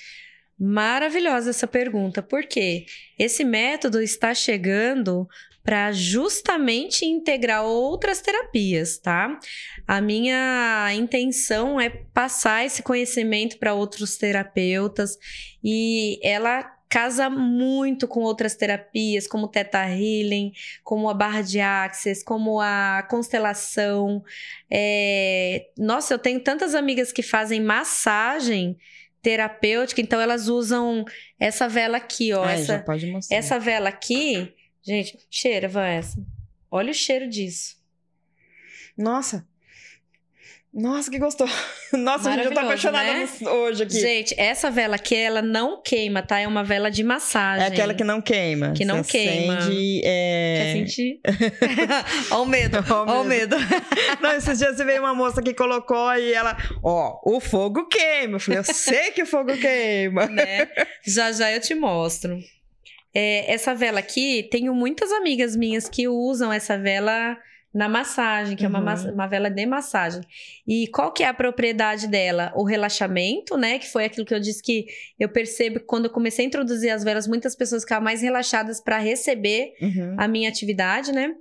Maravilhosa essa pergunta, porque esse método está chegando para justamente integrar outras terapias, tá? A minha intenção é passar esse conhecimento para outros terapeutas e ela casa muito com outras terapias, como o Theta Healing, como a barra de Axis, como a constelação. É... Nossa, eu tenho tantas amigas que fazem massagem terapêutica, então elas usam essa vela aqui, ó. Ai, essa, essa vela aqui Gente, cheira, Vanessa. Olha o cheiro disso. Nossa. Nossa, que gostoso. Nossa, eu tô apaixonada né? hoje aqui. Gente, essa vela aqui, ela não queima, tá? É uma vela de massagem. É aquela que não queima. Que não Você queima. Acende, é... Quer sentir? Olha o medo. Olha o medo. não, esses dias veio uma moça que colocou e ela... Ó, o fogo queima. Eu falei, eu sei que o fogo queima. Né? Já já eu te mostro. É, essa vela aqui, tenho muitas amigas minhas que usam essa vela na massagem, que uhum. é uma, uhum. uma vela de massagem. E qual que é a propriedade dela? O relaxamento, né? Que foi aquilo que eu disse que eu percebo que quando eu comecei a introduzir as velas, muitas pessoas ficavam mais relaxadas para receber uhum. a minha atividade, né?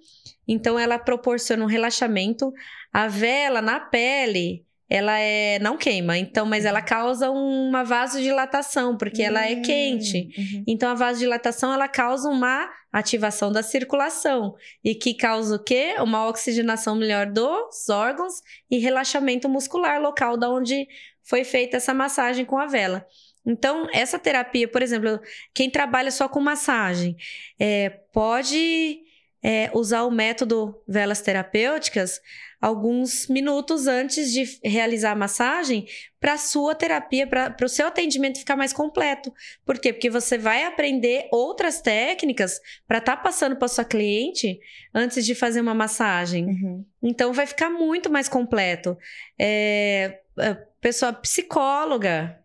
Então ela proporciona um relaxamento. A vela na pele, ela é não queima, então, mas ela causa uma vasodilatação, porque ela é quente. Uhum. Então a vasodilatação ela causa uma ativação da circulação e que causa o quê? Uma oxigenação melhor dos órgãos e relaxamento muscular local da onde foi feita essa massagem com a vela. Então, essa terapia, por exemplo, quem trabalha só com massagem, é, pode é, usar o método velas terapêuticas alguns minutos antes de realizar a massagem para a sua terapia, para o seu atendimento ficar mais completo. Por quê? Porque você vai aprender outras técnicas para estar tá passando para sua cliente antes de fazer uma massagem. Uhum. Então vai ficar muito mais completo. É, é pessoa psicóloga,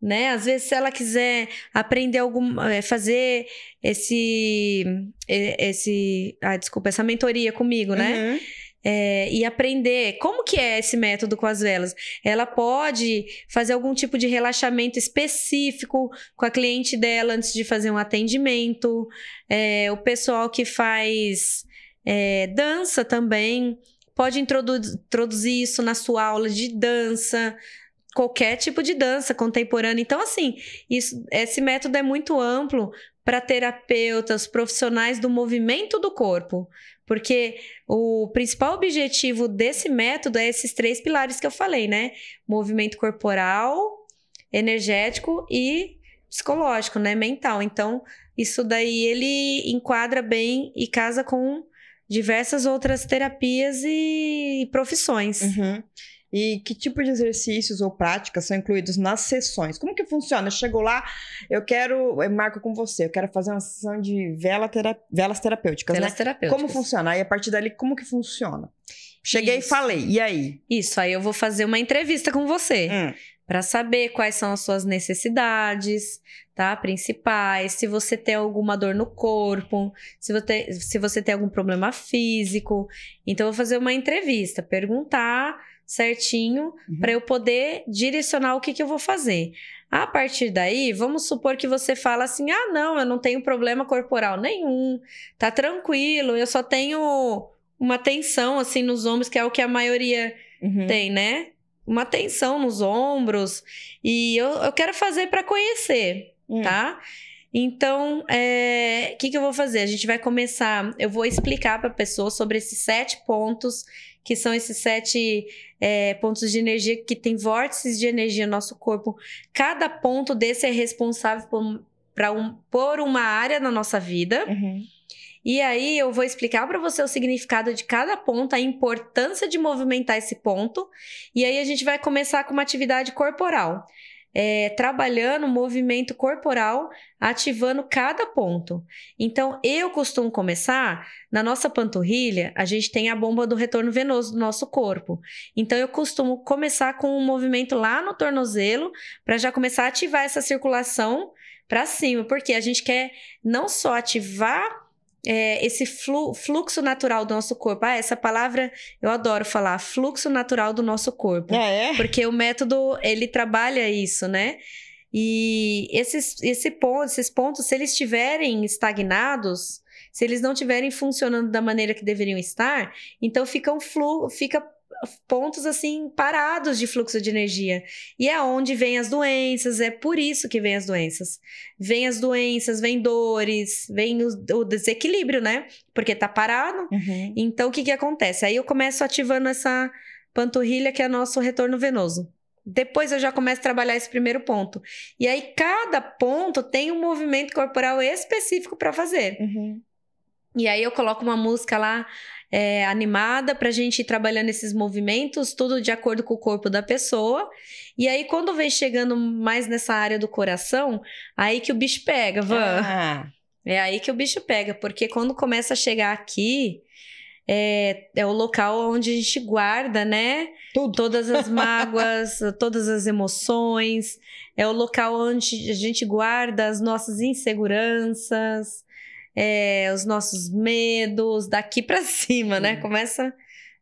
né? Às vezes, se ela quiser aprender algum, é, fazer esse, esse, ah, desculpa, essa mentoria comigo, né? Uhum é, e aprender como que é esse método com as velas. Ela pode fazer algum tipo de relaxamento específico com a cliente dela antes de fazer um atendimento. É, o pessoal que faz é, dança também pode introdu introduzir isso na sua aula de dança qualquer tipo de dança contemporânea. Então, assim, isso, esse método é muito amplo para terapeutas, profissionais do movimento do corpo, Porque o principal objetivo desse método é esses três pilares que eu falei, né? Movimento corporal, energético e psicológico, né? Mental. Então, isso daí ele enquadra bem e casa com diversas outras terapias e profissões. Uhum. E que tipo de exercícios ou práticas são incluídos nas sessões? Como que funciona? Chegou lá, eu quero, eu marco com você, eu quero fazer uma sessão de vela tera, velas terapêuticas, Velas né? terapêuticas. Como funciona? Aí a partir dali, como que funciona? Cheguei Isso. e falei, e aí? Isso, aí eu vou fazer uma entrevista com você. Hum, para saber quais são as suas necessidades, tá? Principais, se você tem alguma dor no corpo, se você, se você tem algum problema físico. Então, eu vou fazer uma entrevista, perguntar certinho Uhum. para eu poder direcionar o que, que eu vou fazer. A partir daí, vamos supor que você fala assim: ah, não, eu não tenho problema corporal nenhum, tá tranquilo, eu só tenho uma tensão assim nos ombros, que é o que a maioria uhum. tem, né? Uma tensão nos ombros. E eu, eu quero fazer para conhecer, Hum. tá? Então, é, o que, que eu vou fazer? A gente vai começar. Eu vou explicar para a pessoa sobre esses sete pontos, que são esses sete é, pontos de energia, que tem vórtices de energia no nosso corpo. Cada ponto desse é responsável por, pra um, por uma área na nossa vida. Uhum. E aí eu vou explicar para você o significado de cada ponto, a importância de movimentar esse ponto. E aí a gente vai começar com uma atividade corporal. É, trabalhando o movimento corporal, ativando cada ponto. Então, eu costumo começar na nossa panturrilha, a gente tem a bomba do retorno venoso do nosso corpo. Então, eu costumo começar com um movimento lá no tornozelo, para já começar a ativar essa circulação para cima, porque a gente quer não só ativar é, esse flu- fluxo natural do nosso corpo. Ah, essa palavra eu adoro falar, fluxo natural do nosso corpo. Ah, é? Porque o método, ele trabalha isso, né? E esses, esse ponto, esses pontos, se eles estiverem estagnados, se eles não estiverem funcionando da maneira que deveriam estar, então ficam flu, fica pontos assim parados de fluxo de energia. E é onde vem as doenças, é por isso que vem as doenças. Vem as doenças, vem dores, vem o, o desequilíbrio, né? Porque tá parado, Uhum. então, o que que acontece? Aí eu começo ativando essa panturrilha, que é nosso retorno venoso. Depois eu já começo a trabalhar esse primeiro ponto. E aí, cada ponto tem um movimento corporal específico para fazer. Uhum. E aí eu coloco uma música lá é, animada pra gente ir trabalhando esses movimentos, tudo de acordo com o corpo da pessoa. E aí, quando vem chegando mais nessa área do coração, aí que o bicho pega, Van. Ah, É aí que o bicho pega, porque quando começa a chegar aqui, é, é o local onde a gente guarda, né? tudo. Todas as mágoas, todas as emoções. É o local onde a gente guarda as nossas inseguranças, é, os nossos medos, daqui pra cima, né? Começa,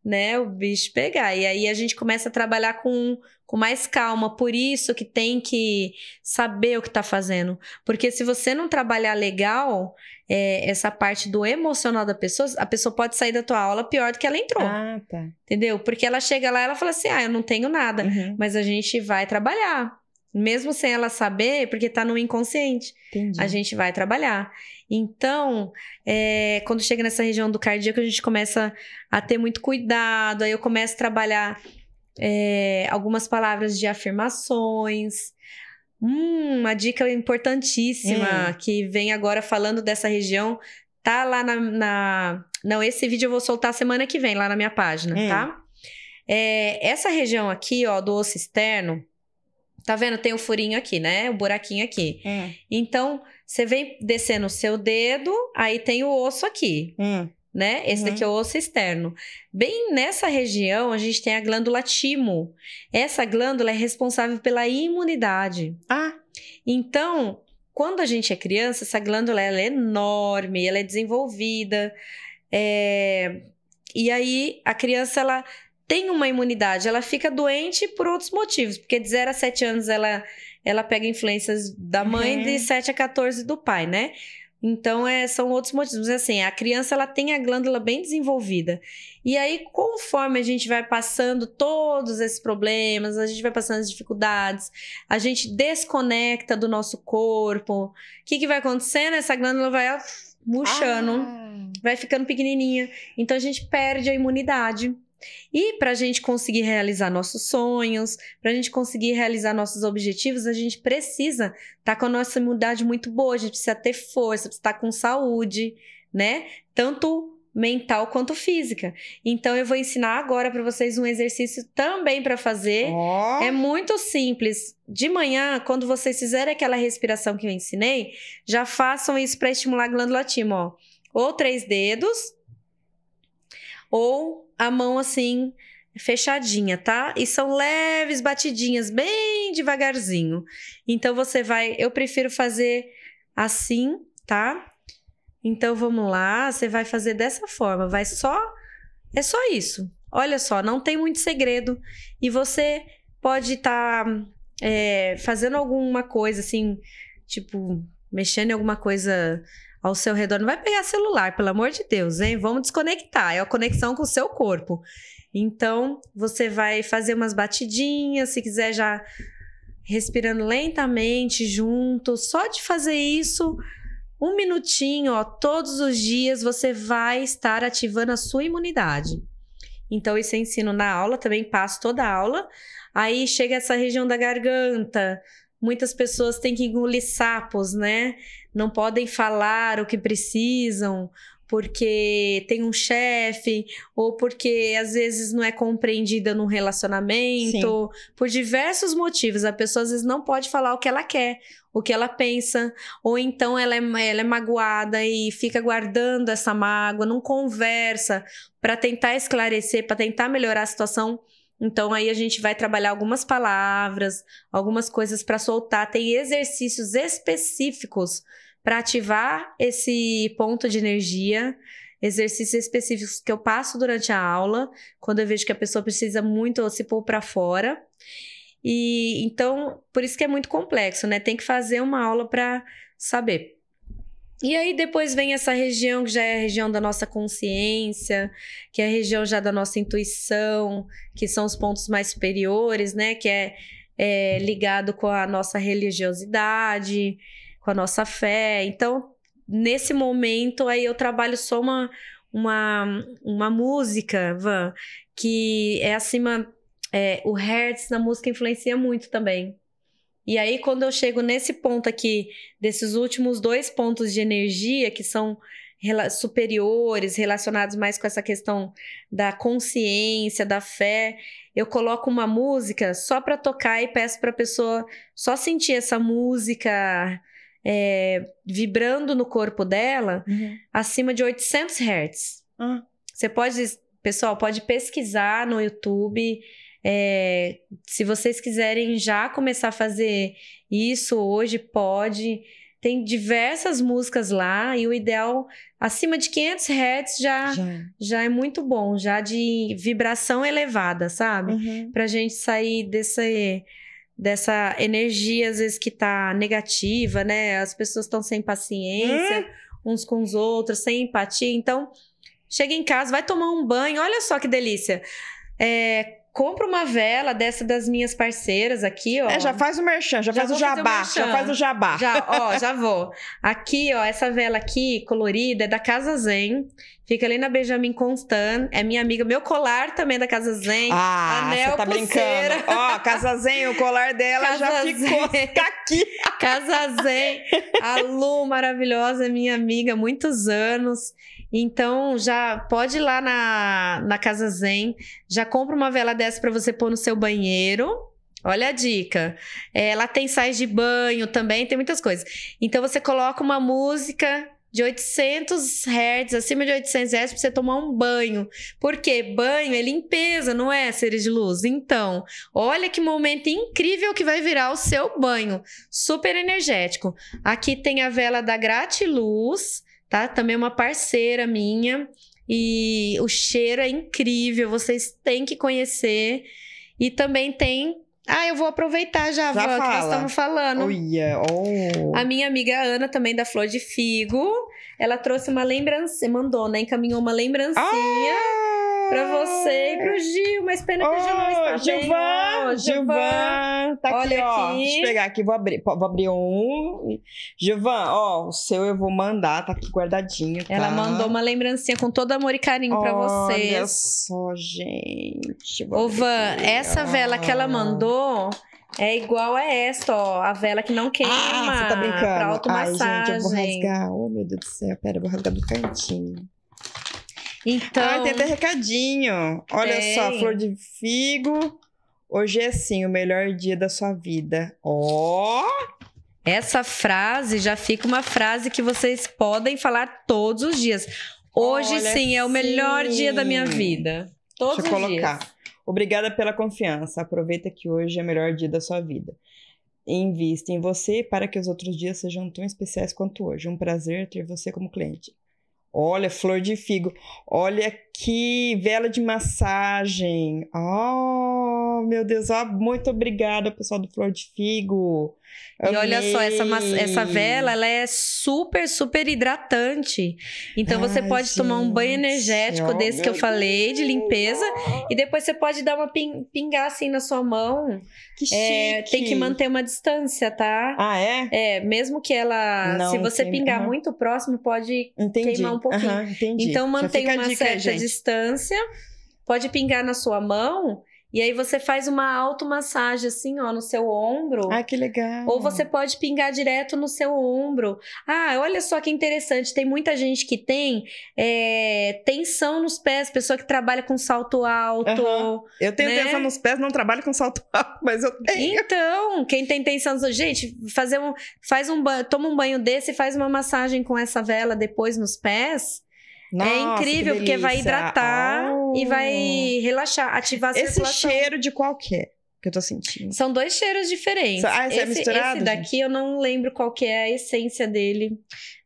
né, o bicho pegar. E aí a gente começa a trabalhar com, com mais calma. Por isso que tem que saber o que tá fazendo. Porque se você não trabalhar legal, é, essa parte do emocional da pessoa, a pessoa pode sair da tua aula pior do que ela entrou. Ah, tá. Entendeu? Porque ela chega lá e ela fala assim: ah, eu não tenho nada. Uhum. Mas a gente vai trabalhar. Mesmo sem ela saber, porque tá no inconsciente. Entendi. A gente vai trabalhar. Então, é, quando chega nessa região do cardíaco, a gente começa a ter muito cuidado. Aí eu começo a trabalhar é, algumas palavras de afirmações. Hum, uma dica importantíssima que vem agora falando dessa região. Tá lá na, na- Não, esse vídeo eu vou soltar semana que vem lá na minha página, Hum. tá? É, essa região aqui, ó, do osso externo, tá vendo? Tem o furinho aqui, né? O buraquinho aqui. Hum, Então, você vem descendo o seu dedo, aí tem o osso aqui, hum. né? Esse Uhum. daqui é o osso externo. Bem nessa região, a gente tem a glândula timo. Essa glândula é responsável pela imunidade. Ah, Então, quando a gente é criança, essa glândula ela é enorme, ela é desenvolvida. é, E aí, a criança, ela tem uma imunidade, ela fica doente por outros motivos, porque de 0 a 7 anos ela, ela pega influências da mãe, Uhum. de 7 a 14 do pai, né? Então, é, são outros motivos. Mas, assim, a criança ela tem a glândula bem desenvolvida. E aí, conforme a gente vai passando todos esses problemas, a gente vai passando as dificuldades, a gente desconecta do nosso corpo. O que, que vai acontecendo? Essa glândula vai murchando, Ah, vai ficando pequenininha. Então a gente perde a imunidade. E para a gente conseguir realizar nossos sonhos, para a gente conseguir realizar nossos objetivos, a gente precisa estar com a nossa imunidade muito boa, a gente precisa ter força, precisa estar com saúde, né? Tanto mental quanto física. Então eu vou ensinar agora para vocês um exercício também para fazer. ó. É muito simples. De manhã, quando vocês fizerem aquela respiração que eu ensinei, já façam isso para estimular a glândula timo, ó. Ou três dedos, ou a mão assim fechadinha, tá? E são leves batidinhas, bem devagarzinho. Então você vai, eu prefiro fazer assim, tá? Então vamos lá, você vai fazer dessa forma, vai só é só isso. Olha só, não tem muito segredo e você pode estar fazendo alguma coisa assim, tipo mexendo em alguma coisa ao seu redor. Não vai pegar celular, pelo amor de Deus, hein? Vamos desconectar. É a conexão com o seu corpo. Então, você vai fazer umas batidinhas, se quiser já respirando lentamente junto. Só de fazer isso, um minutinho, ó, todos os dias, você vai estar ativando a sua imunidade. Então, isso eu ensino na aula, também passo toda a aula. Aí chega essa região da garganta. Muitas pessoas têm que engolir sapos, né? Não podem falar o que precisam porque tem um chefe ou porque às vezes não é compreendida num relacionamento, por diversos motivos. A pessoa às vezes não pode falar o que ela quer, o que ela pensa, ou então ela é, ela é magoada e fica guardando essa mágoa, não conversa para tentar esclarecer, para tentar melhorar a situação. Então aí a gente vai trabalhar algumas palavras, algumas coisas para soltar, tem exercícios específicos para ativar esse ponto de energia, exercícios específicos que eu passo durante a aula, quando eu vejo que a pessoa precisa muito se pôr para fora. E então, por isso que é muito complexo, né? Tem que fazer uma aula para saber. E aí depois vem essa região que já é a região da nossa consciência, que é a região já da nossa intuição, que são os pontos mais superiores, né? Que é, é ligado com a nossa religiosidade, com a nossa fé. Então, nesse momento aí eu trabalho só uma uma, uma música, Van, que é acima é, o hertz na música influencia muito também. E aí, quando eu chego nesse ponto aqui, desses últimos dois pontos de energia, que são superiores, relacionados mais com essa questão da consciência, da fé, eu coloco uma música só para tocar e peço para a pessoa só sentir essa música é, vibrando no corpo dela Uhum. acima de 800 Hz. Ah, Você pode, pessoal, pode pesquisar no YouTube. É, se vocês quiserem já começar a fazer isso hoje, pode. Tem diversas músicas lá e o ideal acima de 500 Hz já, já. já é muito bom, já de vibração elevada, sabe? Uhum. Pra gente sair desse, dessa energia, às vezes, que tá negativa, né? As pessoas estão sem paciência uns com os outros, sem empatia. Então, chega em casa, vai tomar um banho, olha só que delícia. É, compra uma vela dessa das minhas parceiras aqui, ó. É, já faz o merchan, já, Já faz o o jabá, merchan. já faz o jabá. Já, ó, já vou. Aqui, ó, essa vela aqui, colorida, é da Casa Zen. Fica ali na Benjamin Constant. É minha amiga. Meu colar também é da Casa Zen. Ah, Anel, você tá pulseira. brincando. Ó, Casa Zen, o colar dela já Casa ficou Zen. aqui. Casa Zen. A Lu, maravilhosa, é minha amiga muitos anos. Então, já pode ir lá na, na Casa Zen. Já compra uma vela dessa para você pôr no seu banheiro. Olha a dica. É, Ela tem sais de banho também, tem muitas coisas. Então, você coloca uma música de 800 Hz, acima de 800 Hz, pra você tomar um banho. Por quê? Banho é limpeza, não é, seres de luz? Então, olha que momento incrível que vai virar o seu banho. Super energético. Aqui tem a vela da Gratiluz, tá? Também uma parceira minha. E o cheiro é incrível, vocês têm que conhecer. E também tem. Ah, eu vou aproveitar já, Já Van, que nós estamos falando. Olha, oh. A minha amiga Ana, também da Flor de Figo, ela trouxe uma lembrança, mandou, né? Encaminhou uma lembrancinha. Pra você e pro Gil, mas pena que o Gil não está Gilvan, bem. Gilvan, tá Olha aqui, ó. aqui. Deixa eu pegar aqui, vou abrir, vou abrir um. Gilvan, ó, o seu eu vou mandar, tá aqui guardadinho, tá? Ela mandou uma lembrancinha com todo amor e carinho pra Olha vocês. só, gente. Ô, Van, essa vela que ela mandou é igual a esta, ó. A vela que não queima. Ah, você tá brincando? Pra Ai, automassagem. gente, eu vou rasgar. Oh, meu Deus do céu. Pera, eu vou rasgar do cantinho. Então, Ah, tem até recadinho. Olha só, flor de figo. Hoje é sim o melhor dia da sua vida. Ó! essa frase já fica uma frase que vocês podem falar todos os dias. Hoje Olha, sim é o melhor dia da minha vida. Todos Deixa eu os colocar. dias. Obrigada pela confiança. Aproveita que hoje é o melhor dia da sua vida. Invista em você para que os outros dias sejam tão especiais quanto hoje. Um prazer ter você como cliente. Olha, flor de figo. Olha aqui, vela de massagem. Oh, meu Deus. ó, muito obrigada, pessoal do Flor de Figo. E olha só, essa, Amei. essa vela, ela é super, super hidratante. Então você Ai, pode tomar um banho gente, energético desse que eu falei, de limpeza. E depois você pode dar uma pin- pingar assim na sua mão. Que É, chique. tem que manter uma distância, tá? Ah, é? É, mesmo que ela. Não se você pingar aham. muito próximo, pode. Entendi. Queimar um pouquinho. Entendi. Então mantenha a uma dica certa gente. distância. Pode pingar na sua mão. E aí você faz uma automassagem assim, ó, no seu ombro. Ah, que legal. Ou você pode pingar direto no seu ombro. Ah, olha só que interessante. Tem muita gente que tem é, tensão nos pés, pessoa que trabalha com salto alto. Aham. Eu tenho né? tensão nos pés, não trabalho com salto alto, mas eu tenho. Então, quem tem tensão nos gente, fazer um, faz um banho, toma um banho desse e faz uma massagem com essa vela depois nos pés. É Nossa, incrível que porque vai hidratar e Oh. vai relaxar, ativar a Esse circulação. cheiro de qual que é que eu tô sentindo? São dois cheiros diferentes. Ah, esse é misturado, esse daqui eu não lembro qual que é a essência dele.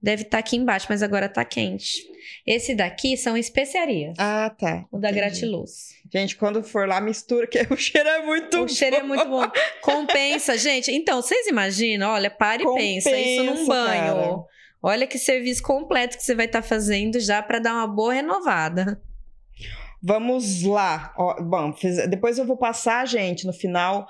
Deve estar aqui embaixo, mas agora tá quente. Esse daqui são especiarias. Ah, tá. o da entendi. Gratiluz. Gente, quando for lá, mistura, que o cheiro é muito O cheiro é muito bom. Compensa, gente. Então, vocês imaginam? Olha, para e pensa. Isso num Compensa, banho. cara. Olha que serviço completo que você vai estar fazendo já para dar uma boa renovada. Vamos lá. Ó, bom, fiz- depois eu vou passar, gente, no final.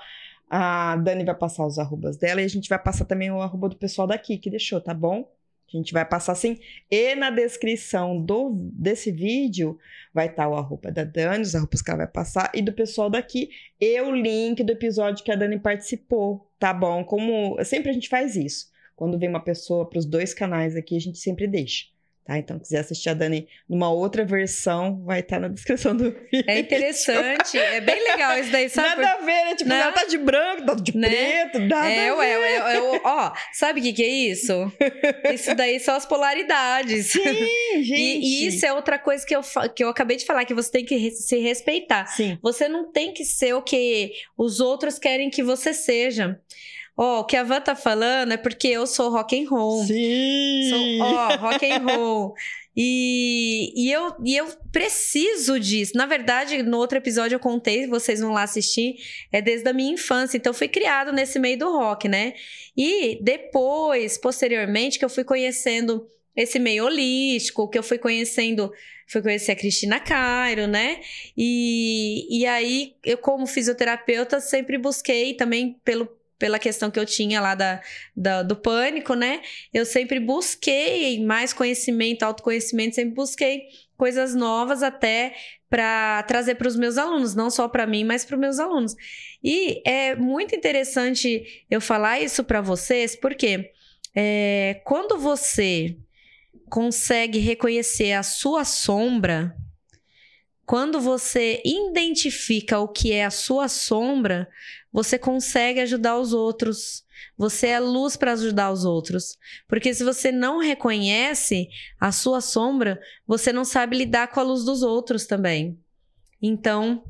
A Dani vai passar os arrobas dela e a gente vai passar também o arroba do pessoal daqui que deixou, tá bom? A gente vai passar assim. E na descrição do, desse vídeo vai estar o arroba da Dani, os arrobas que ela vai passar, e do pessoal daqui, e o link do episódio que a Dani participou, tá bom? Como sempre a gente faz isso. Quando vem uma pessoa para os dois canais aqui, a gente sempre deixa. Tá? Então, quiser assistir a Dani numa outra versão, vai estar na descrição do vídeo. É interessante, é bem legal isso daí, sabe? Nada a ver, né? Tipo, Né? ela tá de branco, tá de Né? preto, nada É, ué, ué, ué, ó, sabe o que, que é isso? Isso daí são as polaridades. Sim, gente. E, e isso é outra coisa que eu, que eu acabei de falar, que você tem que se respeitar. Sim. Você não tem que ser o que os outros querem que você seja. Ó, o que a Van tá falando é porque eu sou rock and roll. Sim. Sou, ó, rock and roll. E, e, eu, e eu preciso disso. Na verdade, no outro episódio eu contei, vocês vão lá assistir, é desde a minha infância. Então, eu fui criado nesse meio do rock, né? E depois, posteriormente, que eu fui conhecendo esse meio holístico, que eu fui conhecendo, fui conhecer a Cristina Cairo, né? E, e aí, eu, como fisioterapeuta, sempre busquei também pelo, pela questão que eu tinha lá da, da- do pânico, né? Eu sempre busquei mais conhecimento, autoconhecimento, sempre busquei coisas novas até para trazer para os meus alunos, não só para mim, mas para os meus alunos. E é muito interessante eu falar isso para vocês, porque é, quando você consegue reconhecer a sua sombra, quando você identifica o que é a sua sombra, você consegue ajudar os outros. Você é luz para ajudar os outros. Porque se você não reconhece a sua sombra, você não sabe lidar com a luz dos outros também. Então,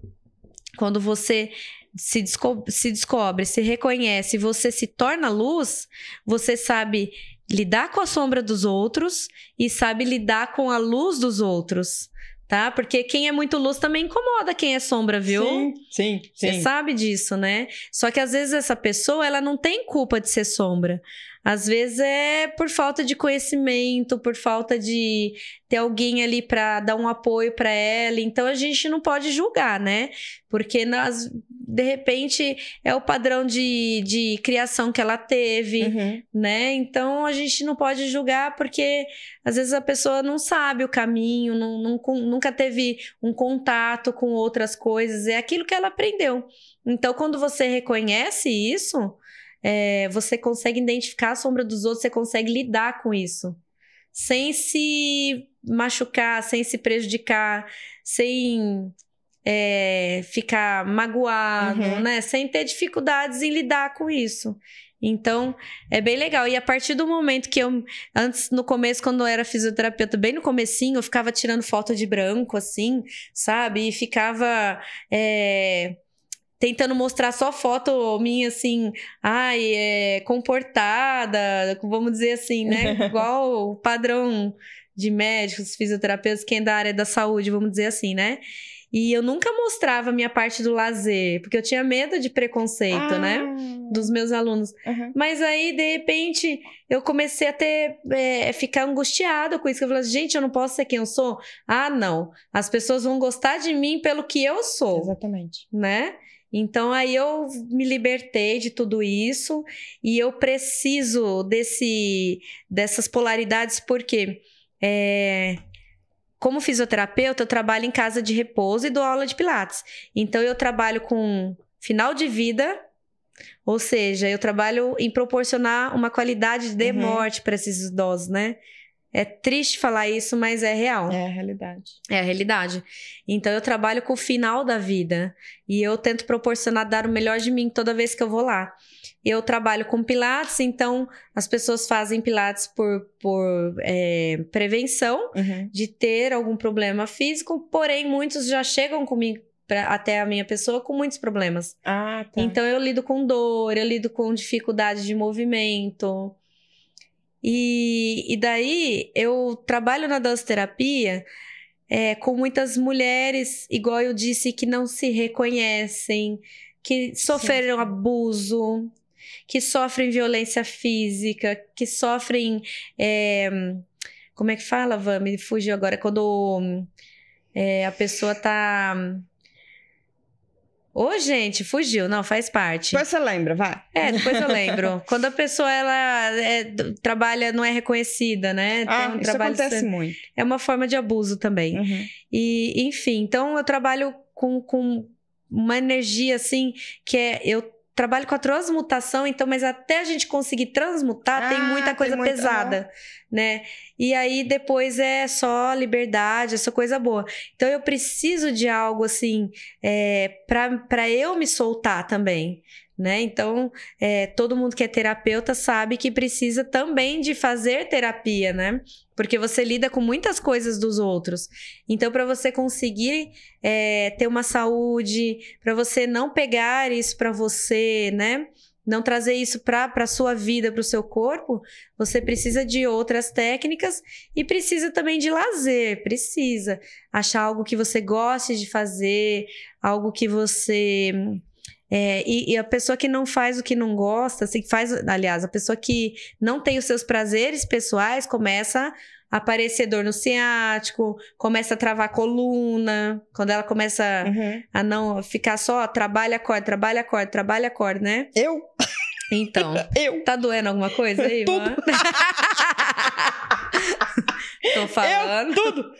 quando você se, desco se descobre, se reconhece, você se torna luz, você sabe lidar com a sombra dos outros e sabe lidar com a luz dos outros, tá? Porque quem é muito luz também incomoda quem é sombra, viu? Sim, sim, Você sim. sabe disso, né? Só que às vezes essa pessoa, ela não tem culpa de ser sombra. Às vezes é por falta de conhecimento, por falta de ter alguém ali para dar um apoio para ela. Então a gente não pode julgar, né? Porque nós, de repente é o padrão de, de criação que ela teve, uhum. né? Então a gente não pode julgar porque às vezes a pessoa não sabe o caminho, não, não, nunca teve um contato com outras coisas, é aquilo que ela aprendeu. Então quando você reconhece isso é, você consegue identificar a sombra dos outros, você consegue lidar com isso. Sem se machucar, sem se prejudicar, sem é, ficar magoado, uhum. né? Sem ter dificuldades em lidar com isso. Então, é bem legal. E a partir do momento que eu, antes, no começo, quando eu era fisioterapeuta, bem no comecinho, eu ficava tirando foto de branco, assim, sabe? E ficava... É tentando mostrar só foto minha, assim, ai, é, comportada, vamos dizer assim, né? Igual o padrão de médicos, fisioterapeutas, quem é da área da saúde, vamos dizer assim, né? E eu nunca mostrava a minha parte do lazer, porque eu tinha medo de preconceito, né? ah. né? Dos meus alunos. Uhum. Mas aí, de repente, eu comecei a ter, é, ficar angustiada com isso. Eu falei, gente, eu não posso ser quem eu sou? Ah, não. As pessoas vão gostar de mim pelo que eu sou. Exatamente. Né? Então aí eu me libertei de tudo isso e eu preciso desse dessas polaridades porque é, como fisioterapeuta eu trabalho em casa de repouso e dou aula de pilates. Então eu trabalho com final de vida, ou seja, eu trabalho em proporcionar uma qualidade de uhum. morte para esses idosos, né? É triste falar isso, mas é real. É a realidade. É a realidade. Então eu trabalho com o final da vida e eu tento proporcionar dar o melhor de mim toda vez que eu vou lá. Eu trabalho com pilates, então as pessoas fazem pilates por, por é, prevenção uhum. de ter algum problema físico, porém muitos já chegam comigo pra, até a minha pessoa com muitos problemas. Ah, tá. Então eu lido com dor, eu lido com dificuldade de movimento. E, e daí eu trabalho na dança terapia é, com muitas mulheres, igual eu disse, que não se reconhecem, que sofreram Sim. abuso, que sofrem violência física, que sofrem. É, como é que fala, Van? Me fugiu agora. Quando é, a pessoa tá Ô, gente, fugiu. Não, faz parte. Depois você lembra, vai. É, depois eu lembro. Quando a pessoa, ela é, trabalha, não é reconhecida, né? Ah, um isso acontece muito. É uma forma de abuso também. Uhum. E, enfim, então eu trabalho com, com uma energia, assim, que é... Eu trabalho com a transmutação, então, mas até a gente conseguir transmutar, ah, tem muita coisa tem pesada, né? E aí depois é só liberdade, essa coisa boa. Então eu preciso de algo assim, é, para eu me soltar também. Né? Então, é, todo mundo que é terapeuta sabe que precisa também de fazer terapia, né? Porque você lida com muitas coisas dos outros. Então, para você conseguir é, ter uma saúde, para você não pegar isso para você, né? Não trazer isso para a sua vida, para o seu corpo, você precisa de outras técnicas e precisa também de lazer. Precisa achar algo que você goste de fazer, algo que você é, e, e, a pessoa que não faz o que não gosta, assim, faz, aliás, a pessoa que não tem os seus prazeres pessoais começa a aparecer dor no ciático, começa a travar a coluna, quando ela começa uhum. a não ficar só trabalha, acorda, trabalha, acorda, trabalha, acorda, né? Eu? Então. Eu. Tá doendo alguma coisa aí, Tudo. Tô falando. Eu, tudo.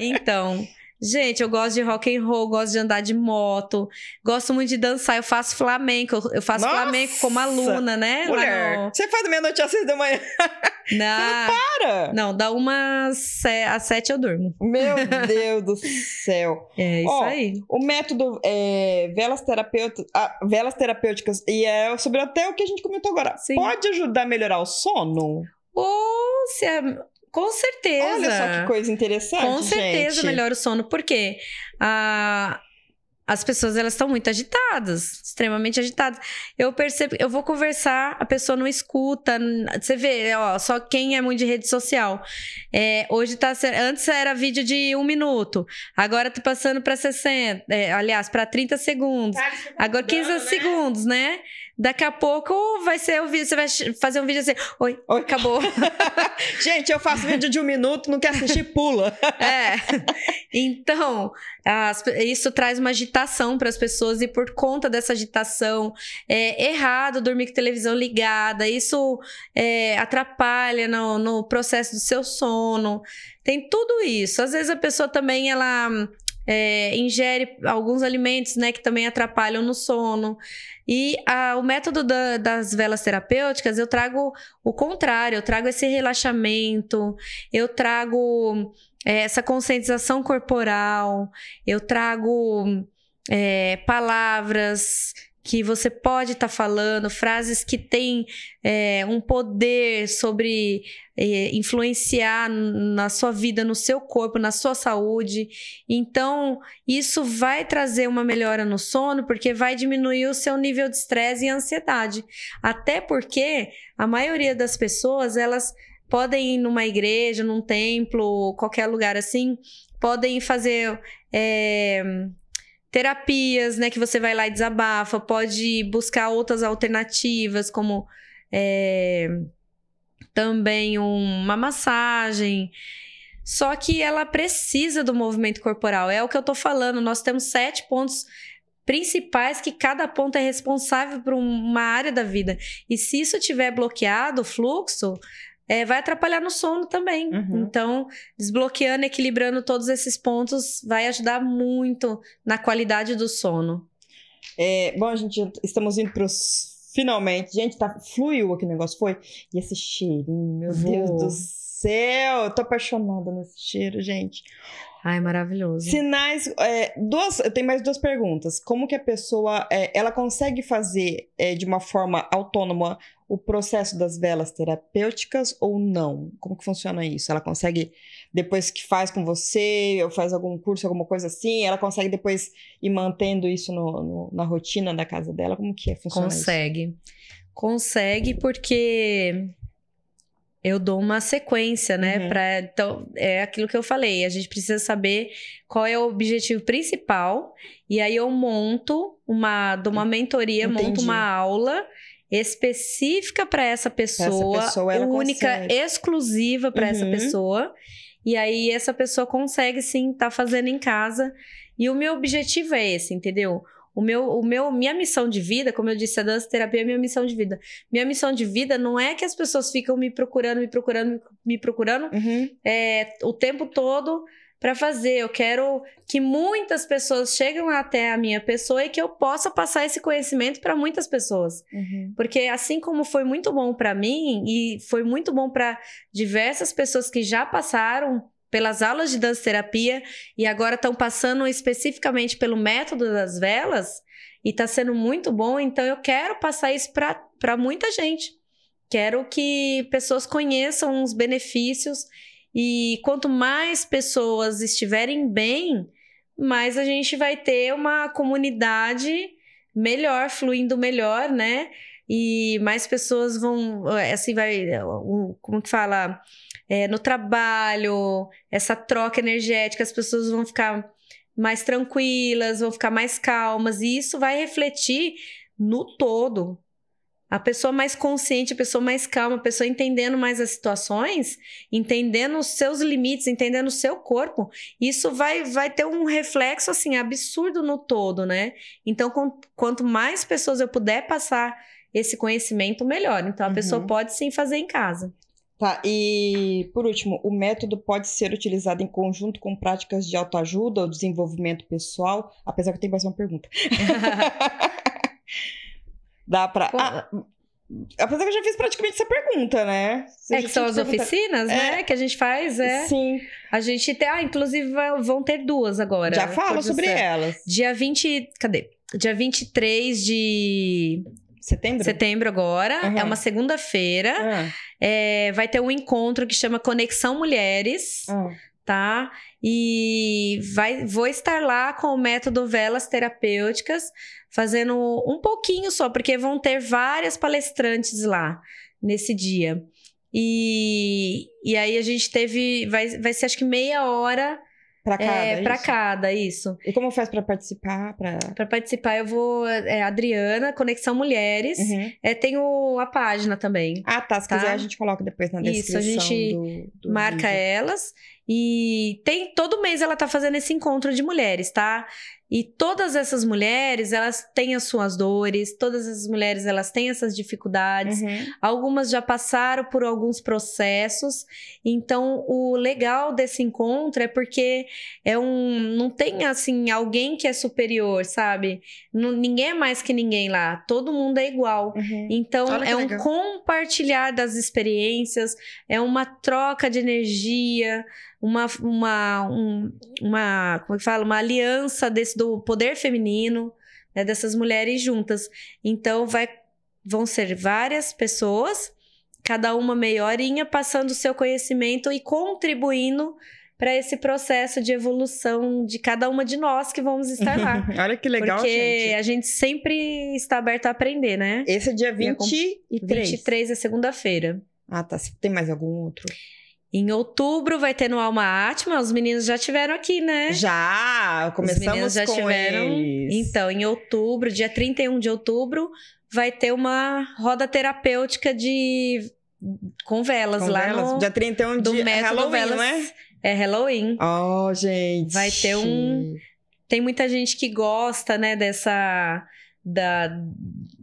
Então, Gente, eu gosto de rock and roll, gosto de andar de moto, gosto muito de dançar. Eu faço flamenco, eu faço Nossa! flamenco como aluna, né? Mulher, no... você faz meia-noite às seis da manhã. Não, não para! Não, dá umas às sete eu durmo. Meu Deus do céu. É isso Ó, aí. O método é, velas, terapêuticas, ah, velas terapêuticas, e é sobre até o que a gente comentou agora. Sim. Pode ajudar a melhorar o sono? Ou se a com certeza. Olha só que coisa interessante. Com certeza gente. melhora o sono, porque a, as pessoas elas estão muito agitadas, extremamente agitadas. Eu percebo, eu vou conversar, a pessoa não escuta. Você vê, ó, só quem é muito de rede social. É, hoje tá antes era vídeo de um minuto, agora tá passando para 60, é, aliás, para 30 segundos. Agora 15 né? segundos, né? Daqui a pouco vai ser o vídeo, você vai fazer um vídeo assim, oi, oi, acabou. Gente, eu faço vídeo de um minuto, não quer assistir, pula. é. Então, as, isso traz uma agitação para as pessoas e por conta dessa agitação, é errado dormir com televisão ligada, isso é, atrapalha no, no processo do seu sono. Tem tudo isso. Às vezes a pessoa também ela é, ingere alguns alimentos, né, que também atrapalham no sono. E a, o método da, das velas terapêuticas, eu trago o contrário, eu trago esse relaxamento, eu trago é, essa conscientização corporal, eu trago é, palavras que você pode estar tá falando, frases que têm é, um poder sobre é, influenciar na sua vida, no seu corpo, na sua saúde. Então, isso vai trazer uma melhora no sono, porque vai diminuir o seu nível de estresse e ansiedade. Até porque a maioria das pessoas, elas podem ir numa igreja, num templo, qualquer lugar assim, podem fazer. É, terapias, né? Que você vai lá e desabafa, pode buscar outras alternativas, como é, também uma massagem. Só que ela precisa do movimento corporal. É o que eu tô falando. Nós temos sete pontos principais que cada ponto é responsável por uma área da vida. E se isso tiver bloqueado, o fluxo, é, vai atrapalhar no sono também. Uhum. Então, desbloqueando, equilibrando todos esses pontos vai ajudar muito na qualidade do sono. É, bom, a gente estamos indo para os finalmente. Gente, tá fluiu aqui o negócio, foi. E esse cheirinho, meu Vou. Deus do céu, eu tô apaixonada nesse cheiro, gente. Ai, maravilhoso. Sinais. É, duas, eu tenho mais duas perguntas. Como que a pessoa é, ela consegue fazer é, de uma forma autônoma o processo das velas terapêuticas ou não? Como que funciona isso? Ela consegue, depois que faz com você, ou faz algum curso, alguma coisa assim, ela consegue depois ir mantendo isso no, no, na rotina da casa dela? Como que é? Funciona consegue. Isso? Consegue, porque eu dou uma sequência, né? Uhum. Pra, então, é aquilo que eu falei. A gente precisa saber qual é o objetivo principal. E aí eu monto uma, dou uma mentoria, Entendi. monto uma aula específica para essa pessoa, essa pessoa única, consegue. exclusiva para uhum. essa pessoa. E aí essa pessoa consegue sim estar tá fazendo em casa. E o meu objetivo é esse, entendeu? O meu, o meu, minha missão de vida, como eu disse, a dança terapia é minha missão de vida. Minha missão de vida não é que as pessoas ficam me procurando, me procurando, me procurando uhum. é, o tempo todo para fazer. Eu quero que muitas pessoas cheguem até a minha pessoa e que eu possa passar esse conhecimento para muitas pessoas. Uhum. Porque assim como foi muito bom para mim e foi muito bom para diversas pessoas que já passaram pelas aulas de dança terapia e agora estão passando especificamente pelo método das velas e está sendo muito bom. Então eu quero passar isso para muita gente. Quero que pessoas conheçam os benefícios e quanto mais pessoas estiverem bem, mais a gente vai ter uma comunidade melhor, fluindo melhor, né? E mais pessoas vão, assim, vai, como que fala? É, no trabalho, essa troca energética, as pessoas vão ficar mais tranquilas, vão ficar mais calmas, e isso vai refletir no todo. A pessoa mais consciente, a pessoa mais calma, a pessoa entendendo mais as situações, entendendo os seus limites, entendendo o seu corpo, isso vai, vai ter um reflexo assim absurdo no todo, né? Então, com, quanto mais pessoas eu puder passar esse conhecimento, melhor. Então, a uhum. pessoa pode sim fazer em casa. Tá, e por último, o método pode ser utilizado em conjunto com práticas de autoajuda ou desenvolvimento pessoal, apesar que eu tenho mais uma pergunta. Dá pra. Ah, apesar que eu já fiz praticamente essa pergunta, né? Você é que são as oficinas, né, é. né? Que a gente faz, é. Sim. A gente tem. Ah, inclusive vão ter duas agora. Já fala sobre ser. elas. Dia 20. Cadê? Dia 23 de Setembro? Setembro agora. Uhum. É uma segunda-feira. Uhum. É, vai ter um encontro que chama Conexão Mulheres. Uhum. Tá? E vai, vou estar lá com o método Velas Terapêuticas, fazendo um pouquinho só, porque vão ter várias palestrantes lá nesse dia. E, e aí a gente teve. Vai, vai ser acho que meia hora Pra cada, é, é para cada, isso. E como faz pra participar? Pra... Para participar, eu vou. É, Adriana, Conexão Mulheres. Uhum. É, tenho a página também. Ah, tá. Se Tá. quiser, a gente coloca depois na Isso, a descrição gente do, do marca vídeo. elas. E tem todo mês ela tá fazendo esse encontro de mulheres, tá? E todas essas mulheres, elas têm as suas dores, todas essas mulheres, elas têm essas dificuldades. Uhum. Algumas já passaram por alguns processos. Então, o legal desse encontro é porque é um não tem assim alguém que é superior, sabe? Não- ninguém é mais que ninguém lá. Todo mundo é igual. Uhum. Então, é um legal. compartilhar das experiências, é uma troca de energia, uma, uma, um- uma, como é que fala? Uma aliança desse, do poder feminino, né, dessas mulheres juntas. Então, vai, vão ser várias pessoas, cada uma meia horinha, passando o seu conhecimento e contribuindo para esse processo de evolução de cada uma de nós que vamos estar lá. Olha que legal, Porque gente. a gente sempre está aberto a aprender, né? Esse é dia E a com- 23. 23 é segunda-feira. Ah, tá. Se Tem mais algum outro? Em outubro vai ter no Alma Atma, os meninos já tiveram aqui, né? Já! Começamos já com tiveram. eles. Então, em outubro, dia 31 de outubro, vai ter uma roda terapêutica de com velas Com lá velas. no Dia 31 do de método Halloween, velas. não é? É Halloween. Oh, gente. Vai ter um- Tem muita gente que gosta, né, dessa da,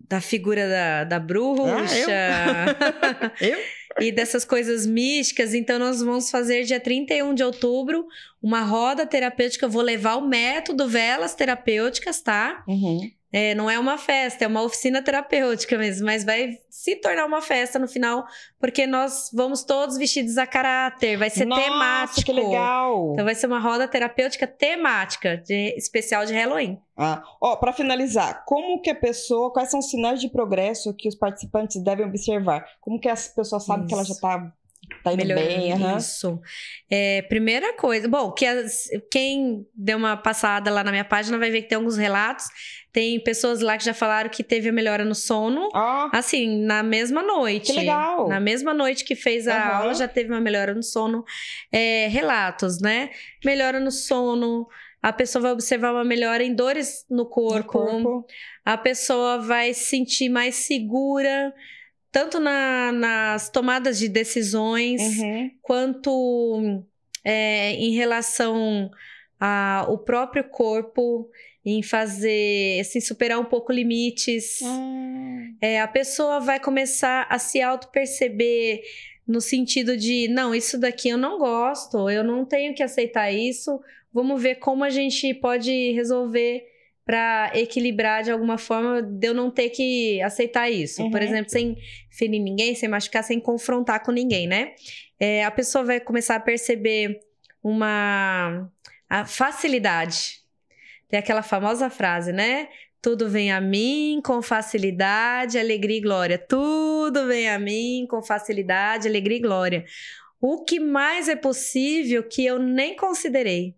da figura da, da bruxa. Eu? E dessas coisas místicas. Então, nós vamos fazer dia 31 de outubro uma roda terapêutica. Eu vou levar o método Velas Terapêuticas, tá? Uhum. É, não é uma festa, é uma oficina terapêutica mesmo, mas vai se tornar uma festa no final, porque nós vamos todos vestidos a caráter, vai ser Nossa, temático. que legal! Então vai ser uma roda terapêutica temática, de, especial de Halloween. Ah, ó, para finalizar, como que a pessoa, quais são os sinais de progresso que os participantes devem observar? Como que a pessoa sabe que ela já Isso. Tá, indo bem? aham? Isso. É, primeira coisa, bom, que as- quem deu uma passada lá na minha página vai ver que tem alguns relatos. Tem pessoas lá que já falaram que teve a melhora no sono. Ó, Assim, na mesma noite. Que legal! Na mesma noite que fez a Aham. aula, já teve uma melhora no sono. É, relatos, né? Melhora no sono. A pessoa vai observar uma melhora em dores no no corpo. corpo. A pessoa vai se sentir mais segura, tanto na- nas tomadas de decisões, Uhum. quanto é, em relação ao próprio corpo, em fazer, assim, superar um pouco limites. Ah, É, a pessoa vai começar a se auto-perceber no sentido de, não, isso daqui eu não gosto, eu não tenho que aceitar isso, vamos ver como a gente pode resolver para equilibrar de alguma forma de eu não ter que aceitar isso. Por Uhum. exemplo, sem ferir ninguém, sem machucar, sem confrontar com ninguém, né? É, a pessoa vai começar a perceber uma a facilidade. Tem aquela famosa frase, né? Tudo vem a mim com facilidade, alegria e glória. Tudo vem a mim com facilidade, alegria e glória. O que mais é possível que eu nem considerei.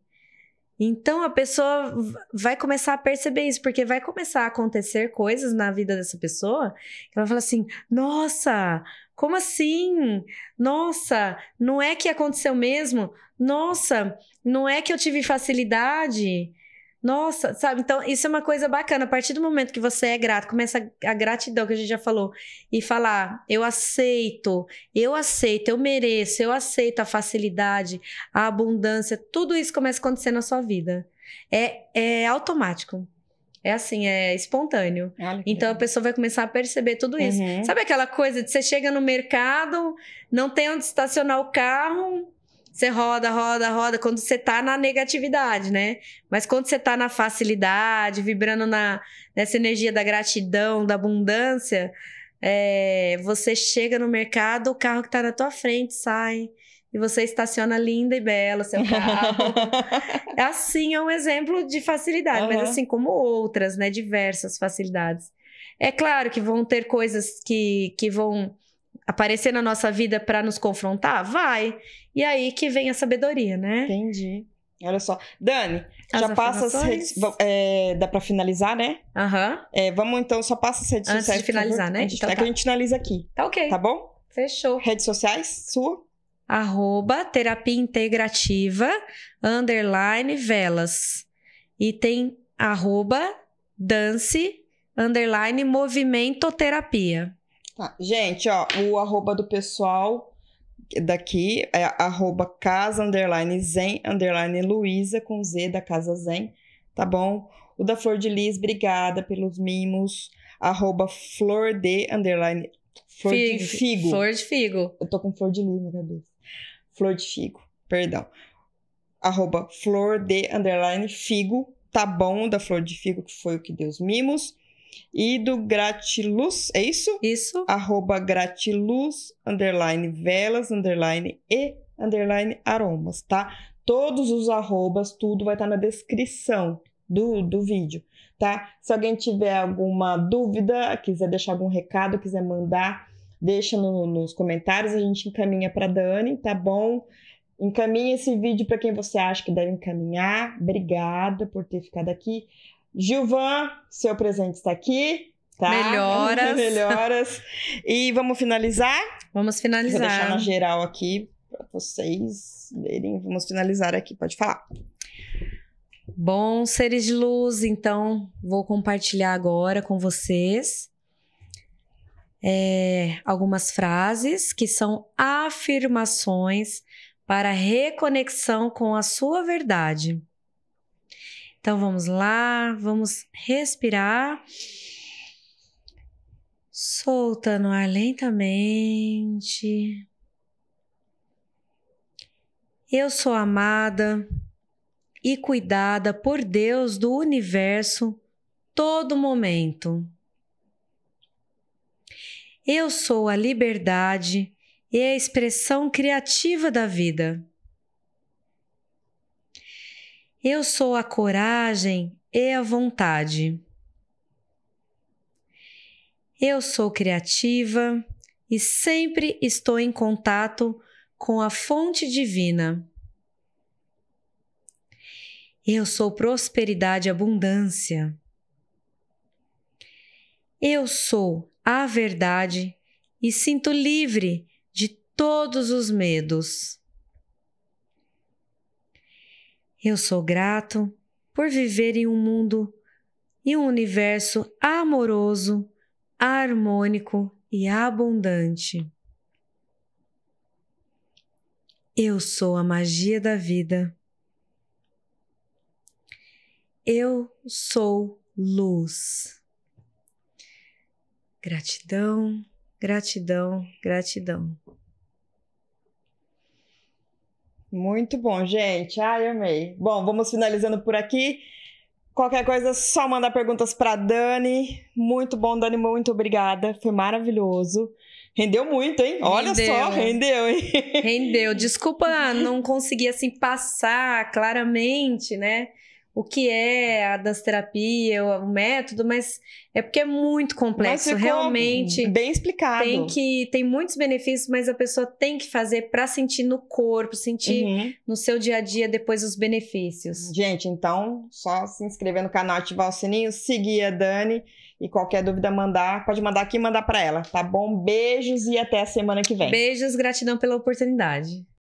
Então a pessoa vai começar a perceber isso, porque vai começar a acontecer coisas na vida dessa pessoa que ela fala assim: nossa, como assim? Nossa, não é que aconteceu mesmo? Nossa, não é que eu tive facilidade? Nossa, sabe? Então, isso é uma coisa bacana. A partir do momento que você é grato, começa a gratidão que a gente já falou, e falar: eu aceito, eu aceito, eu mereço, eu aceito a facilidade, a abundância, tudo isso começa a acontecer na sua vida. É, é automático. É assim, é espontâneo. olha Então a pessoa vai começar a perceber tudo isso. Uhum. Sabe aquela coisa de você chega no mercado, não tem onde estacionar o carro, você roda, roda, roda, quando você tá na negatividade, né? Mas quando você tá na facilidade, vibrando na, nessa energia da gratidão, da abundância, é, você chega no mercado, o carro que tá na tua frente sai. E você estaciona linda e bela seu carro. Assim, é um exemplo de facilidade, mas Aham. assim como outras, né? Diversas facilidades. É claro que vão ter coisas que, que vão aparecer na nossa vida para nos confrontar? Vai. E aí que vem a sabedoria, né? Entendi. Olha só. Dani, As já passa as redes. é, dá pra finalizar, né? Aham. É, vamos então, só passa as redes Antes sociais. de por favor. finalizar, né? Então é tá. que a gente finaliza aqui, Tá ok. tá bom? Fechou. Redes sociais, sua? arroba terapia integrativa, underline velas. E tem arroba dance, underline movimento terapia. Tá. Gente, ó, o arroba do pessoal daqui é arroba casa, underline zen, underline Luísa, com Z da Casa Zen, tá bom? O da Flor de Lis, obrigada pelos mimos, arroba flor de, underline, flor Figo. de figo. Flor de figo. Eu tô com flor de lis na cabeça. Flor de figo, perdão. Arroba flor de underline figo, tá bom, da flor de figo, que foi o que deu os mimos. E do gratiluz, é isso? Isso. Arroba gratiluz, underline velas, underline e underline aromas, tá? Todos os arrobas, tudo vai estar na descrição do, do vídeo, tá? Se alguém tiver alguma dúvida, quiser deixar algum recado, quiser mandar, deixa no- nos comentários, a gente encaminha para Dani, tá bom? Encaminhe esse vídeo para quem você acha que deve encaminhar. Obrigada por ter ficado aqui. Gilvan, seu presente está aqui, tá? Melhoras. Melhoras. E vamos finalizar? Vamos Vou deixar na finalizar. geral aqui para vocês verem. Vamos finalizar aqui, pode falar. Bom, seres de luz, então vou compartilhar agora com vocês é, algumas frases que são afirmações para reconexão com a sua verdade. Então vamos lá, vamos respirar, soltando o ar lentamente. Eu sou amada e cuidada por Deus do universo todo momento. Eu sou a liberdade e a expressão criativa da vida. Eu sou a coragem e a vontade. Eu sou criativa e sempre estou em contato com a fonte divina. Eu sou prosperidade e abundância. Eu sou a verdade e sinto livre de todos os medos. Eu sou grato por viver em um mundo e um universo amoroso, harmônico e abundante. Eu sou a magia da vida. Eu sou luz. Gratidão, gratidão, gratidão. Muito bom, gente. Ai, amei. Bom, vamos finalizando por aqui. Qualquer coisa, só mandar perguntas para Dani. Muito bom, Dani, muito obrigada. Foi maravilhoso. Rendeu muito, hein? Olha Rendeu. só, rendeu, hein? Rendeu. Desculpa não conseguir assim passar claramente, né? O que é a dança terapia, o método, mas é porque é muito complexo. Realmente Bem explicado. tem que tem muitos benefícios, mas a pessoa tem que fazer para sentir no corpo, sentir Uhum. no seu dia a dia depois os benefícios. Gente, então, só se inscrever no canal, ativar o sininho, seguir a Dani e qualquer dúvida mandar, pode mandar aqui e mandar para ela, tá bom? Beijos e até a semana que vem. Beijos, gratidão pela oportunidade.